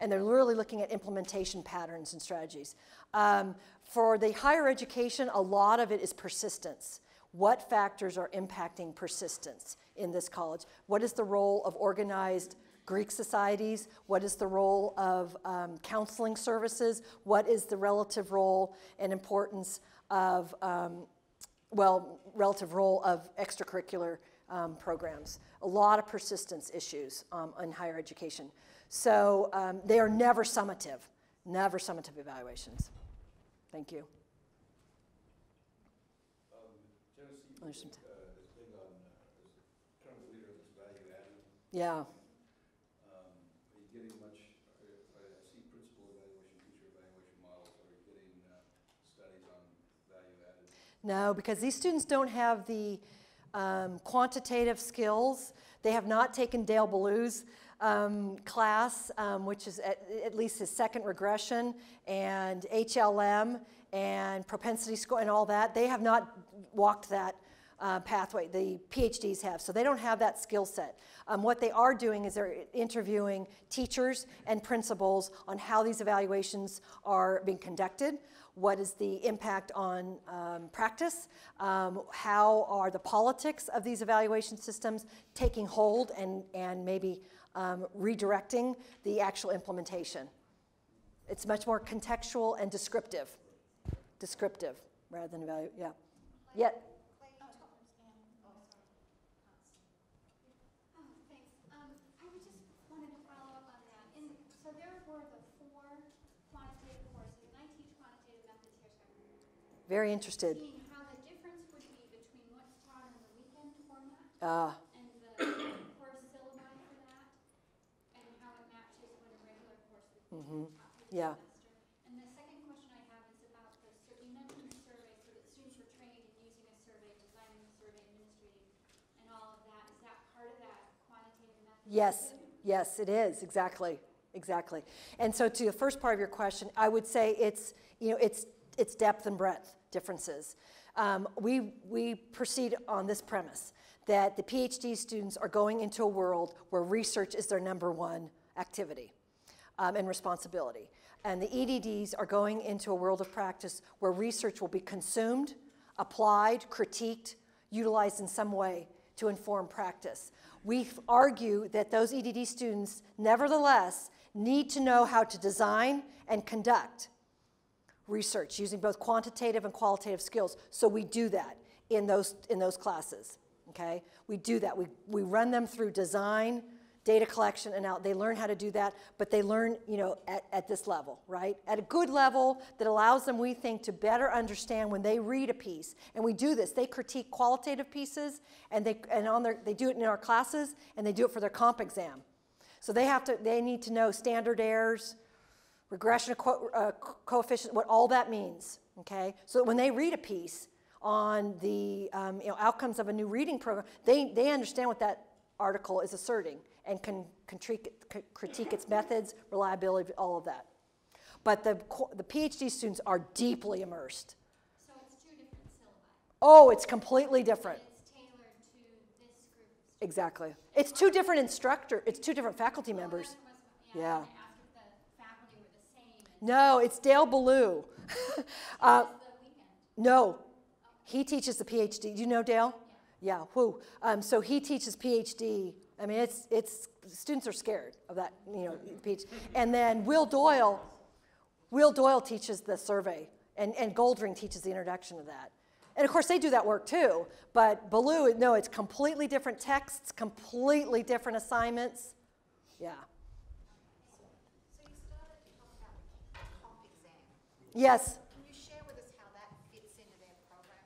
and they're really looking at implementation patterns and strategies. Um, for the higher education, a lot of it is persistence. What factors are impacting persistence in this college? What is the role of organized Greek societies? What is the role of um, counseling services? What is the relative role and importance of, um, well, relative role of extracurricular um, programs? A lot of persistence issues um, in higher education. So um, they are never summative, never summative evaluations. Thank you. Some uh, on uh, current leader of this value added. Yeah. Um, are you getting much? I see principal evaluation, teacher evaluation models. Are you getting studies on value added? No, because these students don't have the um, quantitative skills. They have not taken Dale Ballou's um, class, um, which is at, at, least his second regression, and HLM and propensity score and all that. They have not walked that uh, pathway the PhDs have. So they don't have that skill set. Um, what they are doing is they're interviewing teachers and principals on how these evaluations are being conducted. What is the impact on um, practice? Um, how are the politics of these evaluation systems taking hold and, and maybe um, redirecting the actual implementation? It's much more contextual and descriptive. Descriptive rather than evaluate, yeah. Yet, Oh, thanks. Um, I was just wanted to follow up on. In, so there were the four quantitative courses, and I teach quantitative methods here, so I'm very interested. seeing how the difference would be between what's taught in the weekend format Ah. and the course syllabi for that, and how it matches what a regular course would be Mhm. taught for the Yeah. And the second question I have is about the, sur- you mentioned the survey, so that students were trained in using a survey, designing a survey, administrating, and all of that. Is that part of that quantitative method? Yes, yes, it is, exactly, exactly. And so to the first part of your question, I would say it's, you know, it's, it's depth and breadth differences. Um, we, we proceed on this premise, that the PhD students are going into a world where research is their number one activity um, and responsibility. And the EDDs are going into a world of practice where research will be consumed, applied, critiqued, utilized in some way to inform practice. We argue that those EDD students, nevertheless, need to know how to design and conduct research using both quantitative and qualitative skills. So we do that in those, in those classes, okay? We do that. We, we run them through design, data collection, and out. They learn how to do that, but they learn, you know, at, at this level, right? At a good level that allows them, we think, to better understand when they read a piece. And we do this. They critique qualitative pieces, and they, and on their, they do it in our classes, and they do it for their comp exam. So they have to, they need to know standard errors, regression co- uh, coefficient, what all that means, okay? So when they read a piece on the um, you know, outcomes of a new reading program, they, they understand what that article is asserting and can, can critique, critique its methods, reliability, all of that. But the, the PhD students are deeply immersed. So it's two different syllabi. Oh, it's completely different. It's tailored to this group. Exactly. It's two different instructor, it's two different faculty members. Yeah. The faculty were the same. No, it's Dale Ballou. uh, no, he teaches the PhD. Do you know Dale? Yeah. Who? Um, so he teaches PhD. I mean, it's it's students are scared of that. You know. And then Will Doyle. Will Doyle teaches the survey, and and Goldring teaches the introduction of that. And of course, they do that work too. But Ballou, no, it's completely different texts, completely different assignments. Yeah. So you started to talk about the comp exam. Yes. Can you share with us how that fits into their program?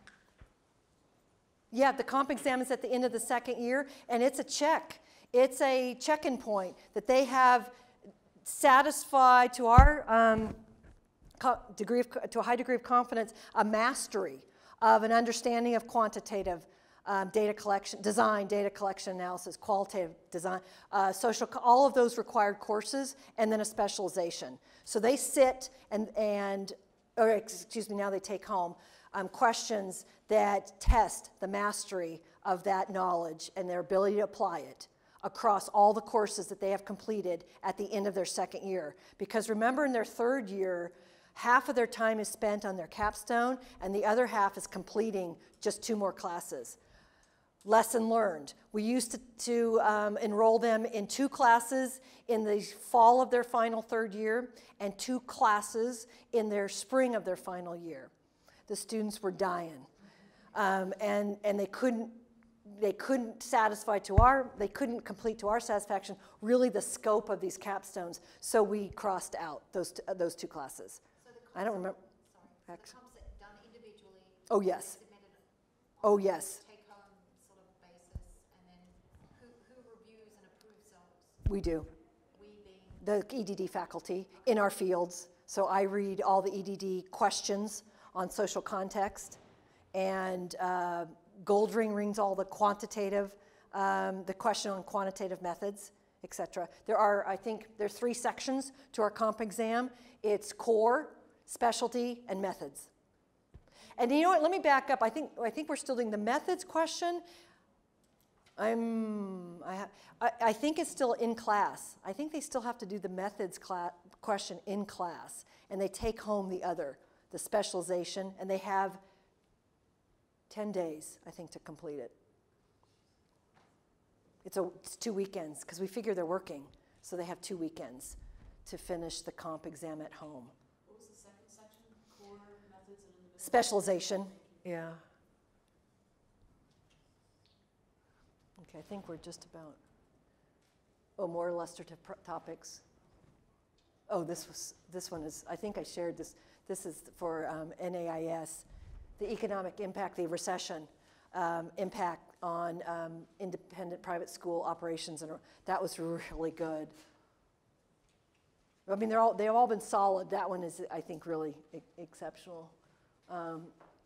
Yeah, the comp exam is at the end of the second year, and it's a check. It's a check-in point that they have satisfied to our um, degree of, to a high degree of confidence, a mastery of an understanding of quantitative um, data collection, design, data collection analysis, qualitative design, uh, social, all of those required courses, and then a specialization. So they sit and, and or excuse me, now they take home um, questions that test the mastery of that knowledge and their ability to apply it across all the courses that they have completed at the end of their second year. Because remember, in their third year, half of their time is spent on their capstone, and the other half is completing just two more classes. Lesson learned. We used to, to um, enroll them in two classes in the fall of their final third year and two classes in their spring of their final year. The students were dying. Um, and, and they couldn't they couldn't satisfy to our they couldn't complete to our satisfaction really the scope of these capstones so we crossed out those t- uh, those two classes i don't remember Sorry, so the done individually. Oh, yes. Oh yes sort of basis, who, who reviews and approves those? we do We the edd faculty in our fields so i read all the edd questions on social context and uh, goldring rings all the quantitative um, the question on quantitative methods etc there are i think there's three sections to our comp exam it's core specialty and methods And you know what? Let me back up. I think I think we're still doing the methods question. I'm I, I, I think it's still in class. I think they still have to do the methods question in class, and they take home the other, the specialization, and they have 10 days, I think, to complete it. It's, a, it's two weekends because we figure they're working, so they have two weekends to finish the comp exam at home. What was the second section? Core methods and individual? Specialization, yeah. Okay, I think we're just about, oh, more illustrative pro- topics. Oh, this was, this one is, I think I shared this, this is for um, NAIS, the economic impact, the recession um, impact on um, independent private school operations, and that was *laughs* really good. I mean, they're all, they've all been solid. That one is, I think, really e- exceptional. Um,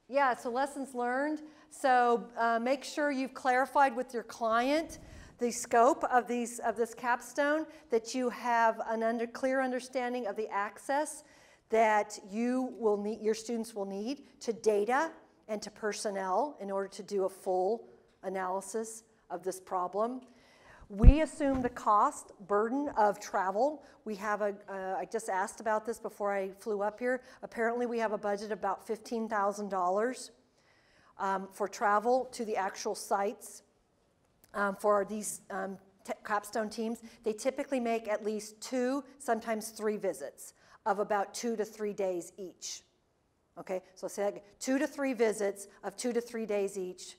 yeah, so lessons learned. So uh, make sure you've clarified with your client the scope of these of this capstone, that you have an under, clear understanding of the access that you will need, your students will need to data and to personnel in order to do a full analysis of this problem. We assume the cost burden of travel. We have a. Uh, I just asked about this before I flew up here. Apparently, we have a budget of about $15,000 um, for travel to the actual sites um, for these um, capstone teams. They typically make at least two, sometimes three visits of about two to three days each. Okay, so say two to three visits of two to three days each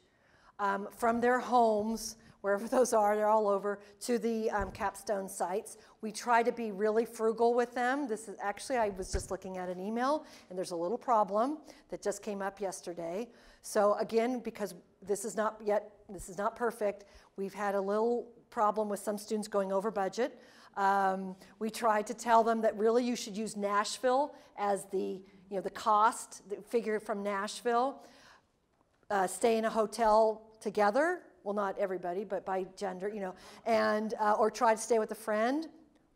um, from their homes, wherever *laughs* those are, they're all over, to the um, capstone sites. We try to be really frugal with them. This is actually, I was just looking at an email, and there's a little problem that just came up yesterday. So again, because this is not yet, this is not perfect, we've had a little problem with some students going over budget. Um, we tried to tell them that really you should use Nashville as the, you know, the cost the figure from Nashville. Uh, stay in a hotel together. Well, not everybody, but by gender, you know, and uh, or try to stay with a friend.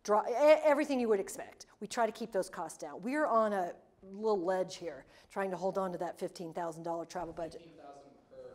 Draw everything you would expect. We try to keep those costs down. We are on a little ledge here, trying to hold on to that fifteen thousand dollar travel budget. per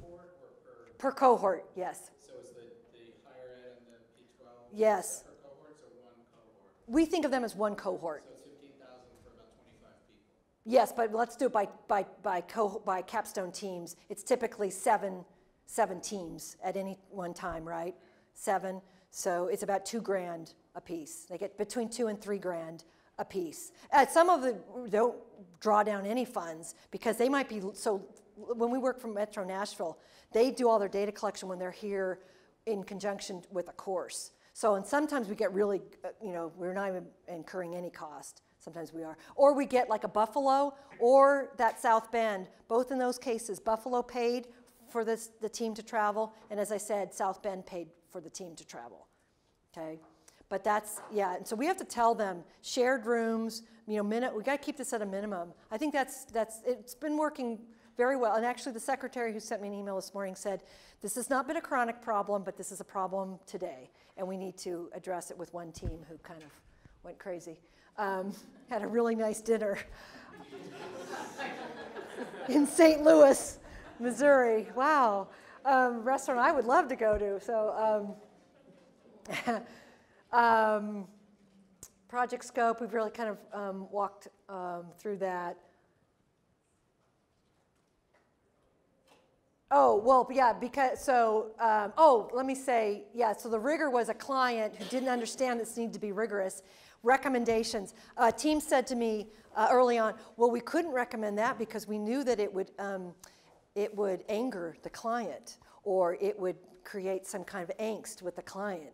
cohort or per? Per cohort, yes. So is the, the higher ed and the P twelve? Yes. Per cohorts or one cohort? We think of them as one cohort. So fifteen thousand for about twenty-five people. Yes, but let's do it by, by, by, co- by capstone teams. It's typically seven, seven teams at any one time, right? Seven. So it's about two grand a piece. They get between two and three grand a piece. Uh, some of them don't draw down any funds because they might be so. When we work from Metro Nashville, they do all their data collection when they're here in conjunction with a course. So, and sometimes we get really, uh, you know, we're not even incurring any cost. Sometimes we are. Or we get like a Buffalo or that South Bend. Both in those cases, Buffalo paid for this, the team to travel, and as I said, South Bend paid for the team to travel. Okay? But that's, yeah, and so we have to tell them shared rooms, you know, minute, we got to keep this at a minimum. I think that's, that's, it's been working very well. And actually, the secretary who sent me an email this morning said, this has not been a chronic problem, but this is a problem today, and we need to address it with one team who kind of went crazy. Um, *laughs* had a really nice dinner *laughs* in St. Louis, Missouri. Wow. Um, restaurant I would love to go to. So, um, *laughs* um, project scope, we've really kind of um, walked um, through that. Oh, well, yeah, because, so, um, oh, let me say, yeah, so the rigor was a client who didn't understand this need to be rigorous. Recommendations. A team said to me uh, early on, well, we couldn't recommend that because we knew that it would, um, it would anger the client or it would create some kind of angst with the client.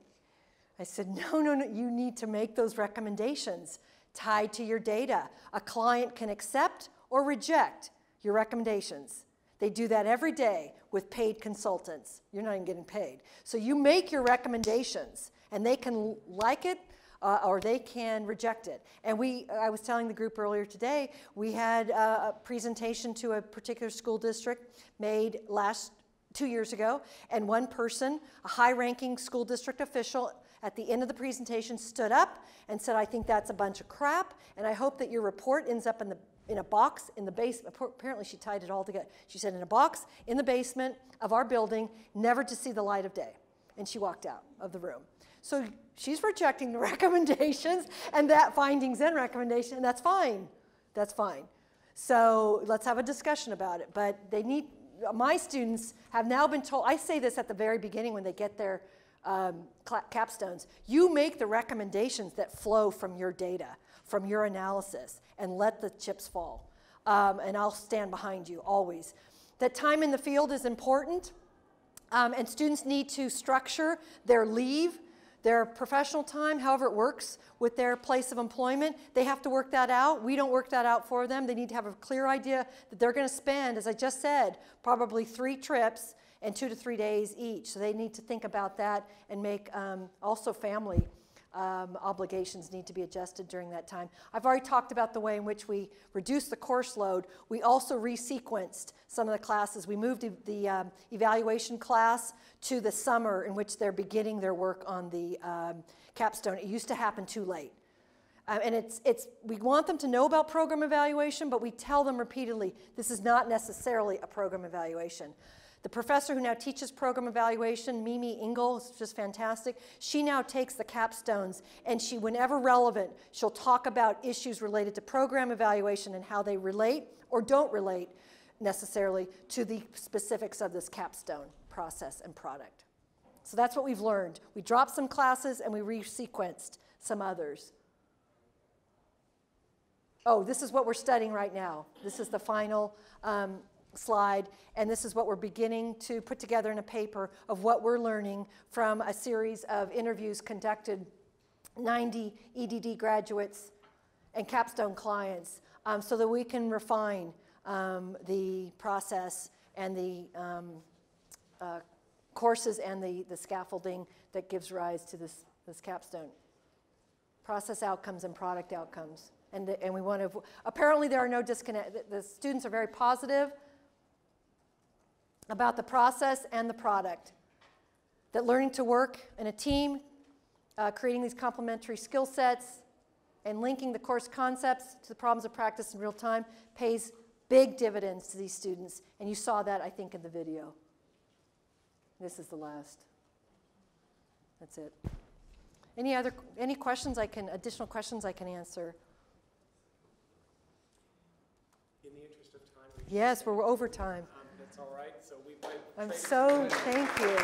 I said, no, no, no, you need to make those recommendations tied to your data. A client can accept or reject your recommendations. They do that every day with paid consultants. You're not even getting paid. So you make your recommendations, and they can like it uh, or they can reject it. And we, I was telling the group earlier today, we had uh, a presentation to a particular school district made last two years ago, and one person, a high-ranking school district official, at the end of the presentation stood up and said, I think that's a bunch of crap, and I hope that your report ends up in the in a box in the basement. Apparently, she tied it all together. She said, in a box in the basement of our building, never to see the light of day. And she walked out of the room. So she's rejecting the *laughs* recommendations and that findings and recommendation, and that's fine. That's fine. So let's have a discussion about it. But they need, my students have now been told, I say this at the very beginning when they get their um, capstones, you make the recommendations that flow from your data, from your analysis, and let the chips fall. Um, and I'll stand behind you always. That time in the field is important, um, and students need to structure their leave their professional time, however it works with their place of employment, they have to work that out. We don't work that out for them. They need to have a clear idea that they're going to spend, as I just said, probably three trips and two to three days each. So they need to think about that and make um, also family um, obligations need to be adjusted during that time. I've already talked about the way in which we reduced the course load. We also resequenced some of the classes. We moved the um, evaluation class to the summer in which they're beginning their work on the um, capstone. It used to happen too late. Um, and it's, it's, we want them to know about program evaluation, but we tell them repeatedly this is not necessarily a program evaluation. The professor who now teaches program evaluation, Mimi Engel, is just fantastic. She now takes the capstones and she, whenever relevant, she'll talk about issues related to program evaluation and how they relate or don't relate necessarily to the specifics of this capstone process and product. So that's what we've learned. We dropped some classes and we resequenced some others. Oh, this is what we're studying right now. This is the final um, slide, and this is what we're beginning to put together in a paper of what we're learning from a series of interviews conducted 90 EDD graduates and capstone clients um, so that we can refine um, the process and the um, uh, courses and the, the scaffolding that gives rise to this, this capstone. Process outcomes and product outcomes. And, and we want to, apparently there are no disconnect, the, the students are very positive about the process and the product. That learning to work in a team, uh, creating these complementary skill sets, and linking the course concepts to the problems of practice in real time pays big dividends to these students. And you saw that, I think, in the video. This is the last. That's it. Any other any questions I can additional questions I can answer? In the interest of time. Yes, we're over time. That's all right. So we might. I'm so, thank you.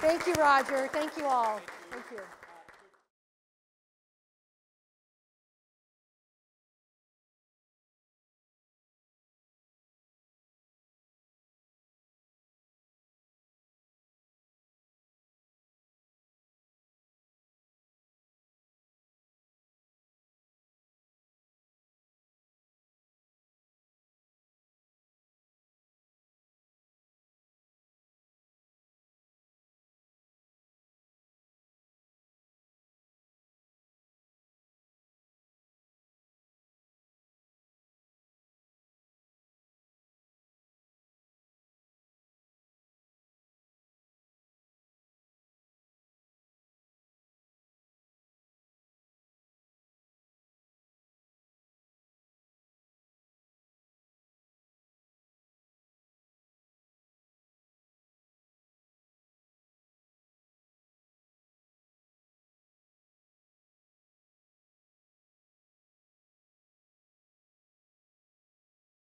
Thank you, Roger. Thank you all. Thank you.